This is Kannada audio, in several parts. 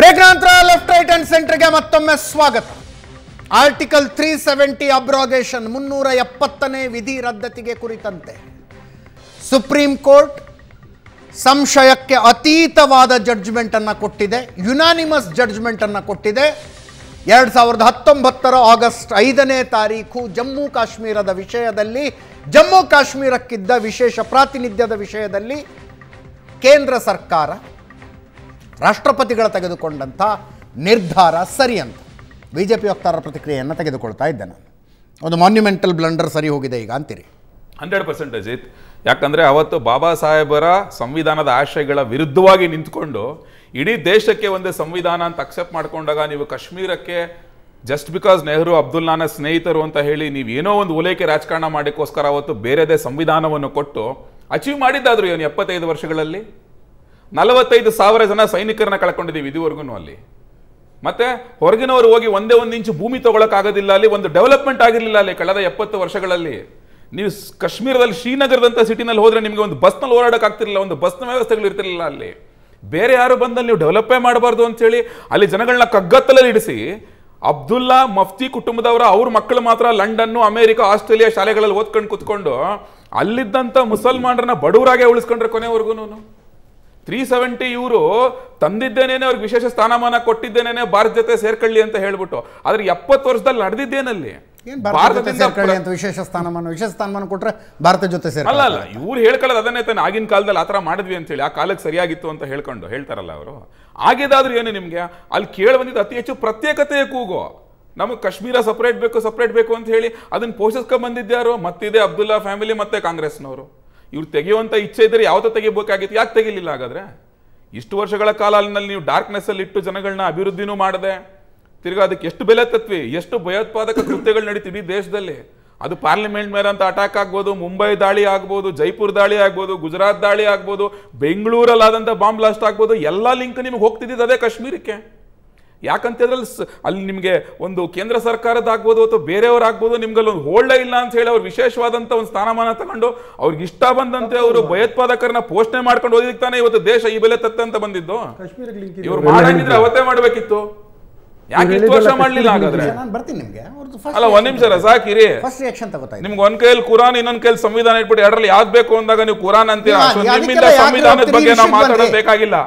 ಬ್ರೇಕ್ನಾಂತರ ಲೆಫ್ಟ್ ರೈಟ್ ಅಂಡ್ ಸೆಂಟರ್ಗೆ ಮತ್ತೊಮ್ಮೆ ಸ್ವಾಗತ. ಆರ್ಟಿಕಲ್ ತ್ರೀ ಸೆವೆಂಟಿ ಅಬ್ರಾಗೇಷನ್ ಮುನ್ನೂರ ಎಪ್ಪತ್ತನೇ ವಿಧಿ ರದ್ದತಿಗೆ ಕುರಿತಂತೆ. ಸುಪ್ರೀಂ ಕೋರ್ಟ್ ಸಂಶಯಕ್ಕೆ ಅತೀತವಾದ ಜಡ್ಜ್ಮೆಂಟ್ ಅನ್ನು ಕೊಟ್ಟಿದೆ ಯುನಾನಿಮಸ್ ಜಡ್ಜ್ಮೆಂಟ್ ಅನ್ನು ಕೊಟ್ಟಿದೆ. ಎರಡು ಸಾವಿರದ ಹತ್ತೊಂಬತ್ತರ ಆಗಸ್ಟ್ ಐದನೇ ತಾರೀಕು ಜಮ್ಮು ಕಾಶ್ಮೀರದ ವಿಷಯದಲ್ಲಿ, ಜಮ್ಮು ಕಾಶ್ಮೀರಕ್ಕಿದ್ದ ವಿಶೇಷ ಪ್ರಾತಿನಿಧ್ಯದ ವಿಷಯದಲ್ಲಿ ಕೇಂದ್ರ ಸರ್ಕಾರ ರಾಷ್ಟ್ರಪತಿಗಳ ತೆಗೆದುಕೊಂಡಂಥ ನಿರ್ಧಾರ ಸರಿ ಅಂತ. ಬಿ ಜೆ ಪಿ ವಕ್ತಾರರ ಪ್ರತಿಕ್ರಿಯೆಯನ್ನು ತೆಗೆದುಕೊಳ್ತಾ ಇದ್ದೆ ನಾನು ಒಂದು ಮಾನ್ಯುಮೆಂಟಲ್ ಬ್ಲಂಡರ್ ಸರಿ ಹೋಗಿದೆ ಈಗ ಅಂತೀರಿ. Hundred percent Ajith. ಯಾಕಂದರೆ ಅವತ್ತು ಬಾಬಾ ಸಾಹೇಬರ ಸಂವಿಧಾನದ ಆಶಯಗಳ ವಿರುದ್ಧವಾಗಿ ನಿಂತ್ಕೊಂಡು ಇಡೀ ದೇಶಕ್ಕೆ ಒಂದು ಸಂವಿಧಾನ ಅಂತ ಅಕ್ಸೆಪ್ಟ್ ಮಾಡಿಕೊಂಡಾಗ ನೀವು ಕಾಶ್ಮೀರಕ್ಕೆ ಜಸ್ಟ್ ಬಿಕಾಸ್ ನೆಹರು ಅಬ್ದುಲ್ಲಾನ ಸ್ನೇಹಿತರು ಅಂತ ಹೇಳಿ ನೀವು ಏನೋ ಒಂದು ಓಲೈಕೆ ರಾಜಕಾರಣ ಮಾಡಿಕೋಸ್ಕರ ಅವತ್ತು ಬೇರೆದೇ ಸಂವಿಧಾನವನ್ನು ಕೊಟ್ಟು ಅಚೀವ್ ಮಾಡಿದ್ದಾದ್ರು ಏನು ಎಪ್ಪತ್ತೈದು ವರ್ಷಗಳಲ್ಲಿ? ನಲವತ್ತೈದು ಸಾವಿರ ಜನ ಸೈನಿಕರನ್ನ ಕಳ್ಕೊಂಡಿದ್ದೀವಿ ಇದುವರೆಗೂ ಅಲ್ಲಿ. ಮತ್ತೆ ಹೊರಗಿನವರು ಹೋಗಿ ಒಂದೇ ಒಂದು ಇಂಚು ಭೂಮಿ ತಗೊಳಕ್ಕಾಗೋದಿಲ್ಲ ಅಲ್ಲಿ, ಒಂದು ಡೆವಲಪ್ಮೆಂಟ್ ಆಗಿರಲಿಲ್ಲ ಅಲ್ಲಿ ಕಳೆದ ಎಪ್ಪತ್ತು ವರ್ಷಗಳಲ್ಲಿ. ನೀವು ಕಾಶ್ಮೀರದಲ್ಲಿ ಶ್ರೀನಗರದಂಥ ಸಿಟಿನಲ್ಲಿ ಹೋದರೆ ನಿಮಗೆ ಒಂದು ಬಸ್ನಲ್ಲಿ ಓಡಾಡೋಕ್ಕಾಗ್ತಿರಲಿಲ್ಲ, ಒಂದು ಬಸ್ನ ವ್ಯವಸ್ಥೆಗಳು ಇರ್ತಿರಲಿಲ್ಲ ಅಲ್ಲಿ. ಬೇರೆ ಯಾರು ಬಂದಲ್ಲಿ ನೀವು ಡೆವಲಪೇ ಮಾಡಬಾರ್ದು ಅಂತೇಳಿ ಅಲ್ಲಿ ಜನಗಳನ್ನ ಕಗ್ಗತ್ತಲಲ್ಲಿ ಇಡಿಸಿ, ಅಬ್ದುಲ್ಲಾ ಮಫ್ತಿ ಕುಟುಂಬದವರ ಅವ್ರ ಮಕ್ಕಳು ಮಾತ್ರ ಲಂಡನ್ನು, ಅಮೇರಿಕಾ, ಆಸ್ಟ್ರೇಲಿಯಾ ಶಾಲೆಗಳಲ್ಲಿ ಓದ್ಕೊಂಡು ಕುತ್ಕೊಂಡು ಅಲ್ಲಿದ್ದಂಥ ಮುಸಲ್ಮಾನರನ್ನ ಬಡವರಾಗೆ ಉಳಿಸ್ಕೊಂಡ್ರೆ ಕೊನೆವರೆಗೂ ತ್ರೀ ಸೆವೆಂಟಿ ಇವರು ತಂದಿದ್ದೇನೇನೆ ಅವ್ರಿಗೆ ವಿಶೇಷ ಸ್ಥಾನಮಾನ ಕೊಟ್ಟಿದ್ದೇನೇನೆ ಭಾರತ ಜೊತೆ ಸೇರ್ಕೊಳ್ಳಿ ಅಂತ ಹೇಳ್ಬಿಟ್ಟು. ಆದ್ರೆ ಎಪ್ಪತ್ತು ವರ್ಷದಲ್ಲಿ ನಡೆದಿದ್ದೇನಲ್ಲಿ. ವಿಶೇಷ ಸ್ಥಾನಮಾನ ವಿಶೇಷ ಸ್ಥಾನಮಾನ ಕೊಟ್ರೆ ಭಾರತ ಜೊತೆ ಅಲ್ಲ ಅಲ್ಲ ಇವ್ರು ಹೇಳ್ಕೊಳ್ಳೋದು ಅದನ್ನೇ ತಾನೆ. ಆಗಿನ ಕಾಲದಲ್ಲಿ ಆತರ ಮಾಡಿದ್ವಿ ಅಂತ ಹೇಳಿ ಆ ಕಾಲಕ್ಕೆ ಸರಿಯಾಗಿತ್ತು ಅಂತ ಹೇಳ್ಕೊಂಡು ಹೇಳ್ತಾರಲ್ಲ ಅವರು. ಆಗಿದಾದ್ರೂ ಏನು ನಿಮ್ಗೆ? ಅಲ್ಲಿ ಕೇಳಿ ಬಂದಿದ್ದು ಅತಿ ಹೆಚ್ಚು ಪ್ರತ್ಯೇಕತೆಯ ಕೂಗು. ನಮಗೆ ಕಾಶ್ಮೀರ ಸಪರೇಟ್ ಬೇಕು ಸಪರೇಟ್ ಬೇಕು ಅಂತ ಹೇಳಿ ಅದನ್ನ ಪೋಷಿಸ್ಕೊಂಡ್ ಬಂದಿದ್ದ್ಯಾರು ಮತ್ತಿದೆ ಅಬ್ದುಲ್ಲಾ ಫ್ಯಾಮಿಲಿ ಮತ್ತೆ ಕಾಂಗ್ರೆಸ್ನವರು. ಇವ್ರು ತೆಗೆಯುವಂತ ಇಚ್ಛೆ ಇದ್ರೆ ಯಾವತ್ತೂ ತೆಗಿಬೇಕಾಗಿತ್ತು. ಯಾಕೆ ತೆಗಿಲಿಲ್ಲ ಹಾಗಾದ್ರೆ? ಇಷ್ಟು ವರ್ಷಗಳ ಕಾಲ ಅಲ್ಲಿನಲ್ಲಿ ನೀವು ಡಾರ್ಕ್ನೆಸ್ ಅಲ್ಲಿ ಇಟ್ಟು ಜನಗಳನ್ನ ಅಭಿವೃದ್ಧಿನೂ ಮಾಡದೆ. ತಿರ್ಗಾ ಅದಕ್ಕೆ ಎಷ್ಟು ಬೆಲೆ ತತ್ವಿ? ಎಷ್ಟು ಭಯೋತ್ಪಾದಕ ಕೃತ್ಯಗಳು ನಡೀತೀವಿ ದೇಶದಲ್ಲಿ? ಅದು ಪಾರ್ಲಿಮೆಂಟ್ ಮೇಲೆ ಅಂತ ಅಟ್ಯಾಕ್ ಆಗ್ಬೋದು, ಮುಂಬೈ ದಾಳಿ ಆಗ್ಬೋದು, ಜೈಪುರ್ ದಾಳಿ ಆಗ್ಬೋದು, ಗುಜರಾತ್ ದಾಳಿ ಆಗ್ಬೋದು ಬೆಂಗಳೂರಲ್ಲಿ ಆದಂಥ ಬಾಂಬ್ ಬ್ಲಾಸ್ಟ್ ಆಗ್ಬೋದು, ಎಲ್ಲ ಲಿಂಕ್ ನಿಮ್ಗೆ ಹೋಗ್ತಿದ್ದಿದ್ದು ಅದೇ ಕಾಶ್ಮೀರಕ್ಕೆ. ಯಾಕಂತಂದ್ರೆ ಅಲ್ಲಿ ನಿಮಗೆ ಒಂದು ಕೇಂದ್ರ ಸರ್ಕಾರದ ಆಗ್ಬೋದು ಅಥವಾ ಬೇರೆಯವರಾಗ್ಬೋದು ಆಗ್ಬೋದು ನಿಮ್ಗೆ ಒಂದು ಹೋಲ್ಡೇ ಇಲ್ಲ ಅಂತ ಹೇಳಿ ಅವ್ರು ವಿಶೇಷವಾದಂಥ ಒಂದು ಸ್ಥಾನಮಾನ ತಗೊಂಡು ಅವ್ರಿಗೆ ಇಷ್ಟ ಬಂದಂತೆ ಅವರು ಭಯೋತ್ಪಾದಕರನ್ನ ಪೋಷಣೆ ಮಾಡ್ಕೊಂಡು ಓದಿದಕ್ಕೆ ತಾನೇ ಇವತ್ತು ದೇಶ ಈ ಬೆಲೆ ತತ್ತೆ ಅಂತ ಬಂದಿದ್ದು? ಇವ್ರು ಮಾಡಂಗಿದ್ರೆ ಅವತ್ತೇ ಮಾಡ್ಬೇಕಿತ್ತು. ಯಾಕೆ ಇಷ್ಟು ವರ್ಷ ಮಾಡ್ಲಿಲ್ಲ ಹಾಗಾದ್ರೆ? ಬರ್ತೀನಿ ನಿಮಗೆ. ಅಲ್ಲ ಒಂದ್ ನಿಮಿಷ ಸಾಕಿರಿ ಫಸ್ಟ್ ರಿಯಾಕ್ಷನ್ ತಗೋತಾ ಇದ್ದೀನಿ. ನಿಮ್ಗೆ ಒಂದ್ ಕೈಯಲ್ಲಿ ಕುರಾನ್ ಇನ್ನೊಂದ್ ಕೈಯಲ್ಲಿ ಸಂವಿಧಾನ ಇಟ್ಬಿಟ್ಟು ಎರಡರಲ್ಲಿ ಯಾವ್ದು ಬೇಕು ಅಂದಾಗ ನೀವು ಕುರಾನ್ ಅಂತೀರಾ? ನಿಮ್ಮಿಂದ ಸಂವಿಧಾನದ? ಬಗ್ಗೆ ನಾವು ಮಾತಾಡೋದು ಬೇಕಾಗಿಲ್ಲ.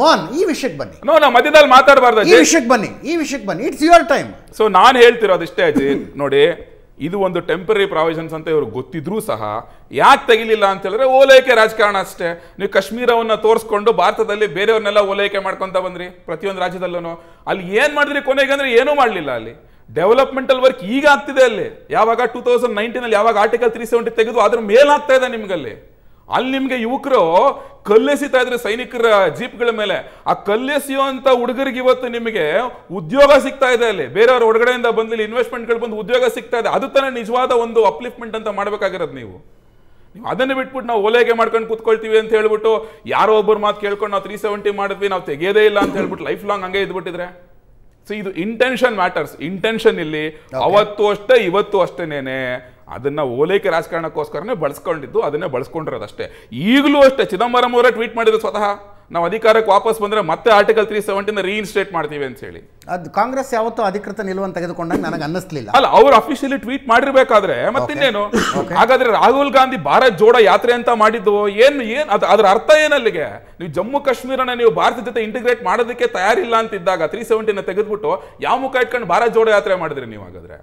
ಮೋಹನ್ ಈ ವಿಷಯಕ್ಕೆ ಬನ್ನಿ. ನೋ ನಾ ಮಧ್ಯದಲ್ಲಿ ಮಾತಾಡಬಾರ್ದು ಈ ವಿಷಯಕ್ಕೆ ಬನ್ನಿ ಈ ವಿಷಯಕ್ಕೆ ಬನ್ನಿ. ಇಟ್ಸ್ ಯುವರ್ ಟೈಮ್ ಸೊ ನಾನು ಹೇಳ್ತಿರೋದು ಇಷ್ಟೇ ಅಜಿ ನೋಡಿ ಇದು ಒಂದು ಟೆಂಪರರಿ ಪ್ರಾವಿಷನ್ಸ್ ಅಂತ ಇವರು ಗೊತ್ತಿದ್ರೂ ಸಹ ಯಾಕೆ ತೆಗಿಲಿಲ್ಲ ಅಂತ ಹೇಳಿದ್ರೆ ಓಲೈಕೆ ರಾಜಕಾರಣ ಅಷ್ಟೇ. ನೀವು ಕಾಶ್ಮೀರವನ್ನ ತೋರಿಸ್ಕೊಂಡು ಭಾರತದಲ್ಲಿ ಬೇರೆಯವ್ರನ್ನೆಲ್ಲ ಓಲೈಕೆ ಮಾಡ್ಕೊಂತ ಬಂದ್ರಿ? ಪ್ರತಿಯೊಂದು ರಾಜ್ಯದಲ್ಲೂ ಅಲ್ಲಿ ಏನು ಮಾಡಿದ್ರಿ ಕೊನೆಗೆ ಅಂದ್ರೆ ಏನೂ ಮಾಡಲಿಲ್ಲ ಅಲ್ಲಿ. ಡೆವಲಪ್ಮೆಂಟಲ್ ವರ್ಕ್ ಈಗ ಆಗ್ತಿದೆ ಅಲ್ಲಿ. ಯಾವಾಗ ಟೂ ತೌಸಂಡ್ ನೈನ್ಟೀನಲ್ಲಿ ಯಾವಾಗ ಆರ್ಟಿಕಲ್ ತ್ರೀ ಸೆವೆಂಟಿ ತೆಗೆದು ಅದ್ರ ಮೇಲಾಗ್ತಾ ಇದೆ ನಿಮ್ಗಲ್ಲಿ. ಅಲ್ಲಿ ನಿಮ್ಗೆ ಯುವಕರು ಕಲ್ಲೆಸಿತಾ ಇದ್ರೆ ಸೈನಿಕರ ಜೀಪ್ಗಳ ಮೇಲೆ. ಆ ಕಲ್ಲೆಸಿಯುವಂತ ಹುಡುಗರಿಗೆ ಇವತ್ತು ನಿಮಗೆ ಉದ್ಯೋಗ ಸಿಗ್ತಾ ಇದೆ ಅಲ್ಲಿ. ಬೇರೆಯವ್ರ ಹೊರಗಡೆಯಿಂದ ಇಲ್ಲಿ ಇನ್ವೆಸ್ಟ್ಮೆಂಟ್ಗಳು ಬಂದು ಉದ್ಯೋಗ ಸಿಗ್ತಾ ಇದೆ. ಅದು ತಾನೇ ನಿಜವಾದ ಒಂದು ಅಪ್ಲಿಫ್ಟ್ಮೆಂಟ್ ಅಂತ ಮಾಡ್ಬೇಕಾಗಿರೋದು ನೀವು. ನೀವು ಅದನ್ನ ಬಿಟ್ಬಿಟ್ಟು ನಾವು ಓಲೆಗೆ ಮಾಡ್ಕೊಂಡು ಕೂತ್ಕೊಳ್ತೀವಿ ಅಂತ ಹೇಳ್ಬಿಟ್ಟು ಯಾರೋ ಒಬ್ಬರು ಮಾತು ಕೇಳ್ಕೊಂಡು ನಾವು ತ್ರೀ ಸೆವೆಂಟಿ ಮಾಡಿದ್ವಿ, ನಾವು ತೆಗೆಯೋದೇ ಇಲ್ಲ ಅಂತ ಹೇಳ್ಬಿಟ್ಟು ಲೈಫ್ ಲಾಂಗ್ ಹಂಗೆ ಇದ್ಬಿಟ್ಟಿದ್ರೆ. ಸೊ ಇದು ಇಂಟೆನ್ಷನ್ ಮ್ಯಾಟರ್ಸ್ ಇಂಟೆನ್ಷನ್ ಇಲ್ಲಿ ಅವತ್ತು ಅಷ್ಟೇ ಇವತ್ತು ಅಷ್ಟೇನೇನೆ ಅದನ್ನ ಓಲೈಕೆ ರಾಜಕಾರಣಕ್ಕೋಸ್ಕರನೇ ಬಳಸ್ಕೊಂಡಿದ್ದು ಅದನ್ನೇ ಬಳಸ್ಕೊಂಡಿರೋದಷ್ಟೇ. ಈಗಲೂ ಅಷ್ಟೇ. ಚಿದಂಬರಂ ಅವರೇ ಟ್ವೀಟ್ ಮಾಡಿದ್ರು ಸ್ವತಃ. ನಾವು ಅಧಿಕಾರಕ್ಕೆ ವಾಪಸ್ ಬಂದ್ರೆ ಮತ್ತೆ ಆರ್ಟಿಕಲ್ ತ್ರೀ ಸೆವೆಂಟಿನ ರೀಇನ್ಸ್ಟೇಟ್ ಮಾಡ್ತೀವಿ ಅಂತ ಹೇಳಿ. ಅದು ಕಾಂಗ್ರೆಸ್ ಯಾವತ್ತೂ ಅಧಿಕೃತ ನಿಲುವನ್ನು ತೆಗೆದುಕೊಂಡಾಗ ನನಗೆ ಅನ್ನಿಸ್ಲಿಲ್ಲ. ಅಲ್ಲ ಅವ್ರು ಅಫಿಷಿಯಲಿ ಟ್ವೀಟ್ ಮಾಡಿರ್ಬೇಕಾದ್ರೆ ಮತ್ತಿನ್ನೇನು? ಹಾಗಾದ್ರೆ ರಾಹುಲ್ ಗಾಂಧಿ ಭಾರತ್ ಜೋಡ ಯಾತ್ರೆ ಅಂತ ಮಾಡಿದ್ದು ಏನು ಏನು ಅದು ಅದರ ಅರ್ಥ ಏನಲ್ಲಿಗೆ? ನೀವು ಜಮ್ಮು ಕಾಶ್ಮೀರನ ನೀವು ಭಾರತ ಜೊತೆ ಇಂಟಿಗ್ರೇಟ್ ಮಾಡೋದಕ್ಕೆ ತಯಾರಿಲ್ಲ ಅಂತ ಇದ್ದಾಗ ತ್ರೀ ಸೆವೆಂಟಿನ ತೆಗೆದ್ಬಿಟ್ಟು ಯಾವ ಮುಖ ಇಟ್ಕೊಂಡು ಭಾರತ್ ಜೋಡ ಯಾತ್ರೆ ಮಾಡಿದ್ರಿ ನೀವು ಹಾಗಾದ್ರೆ?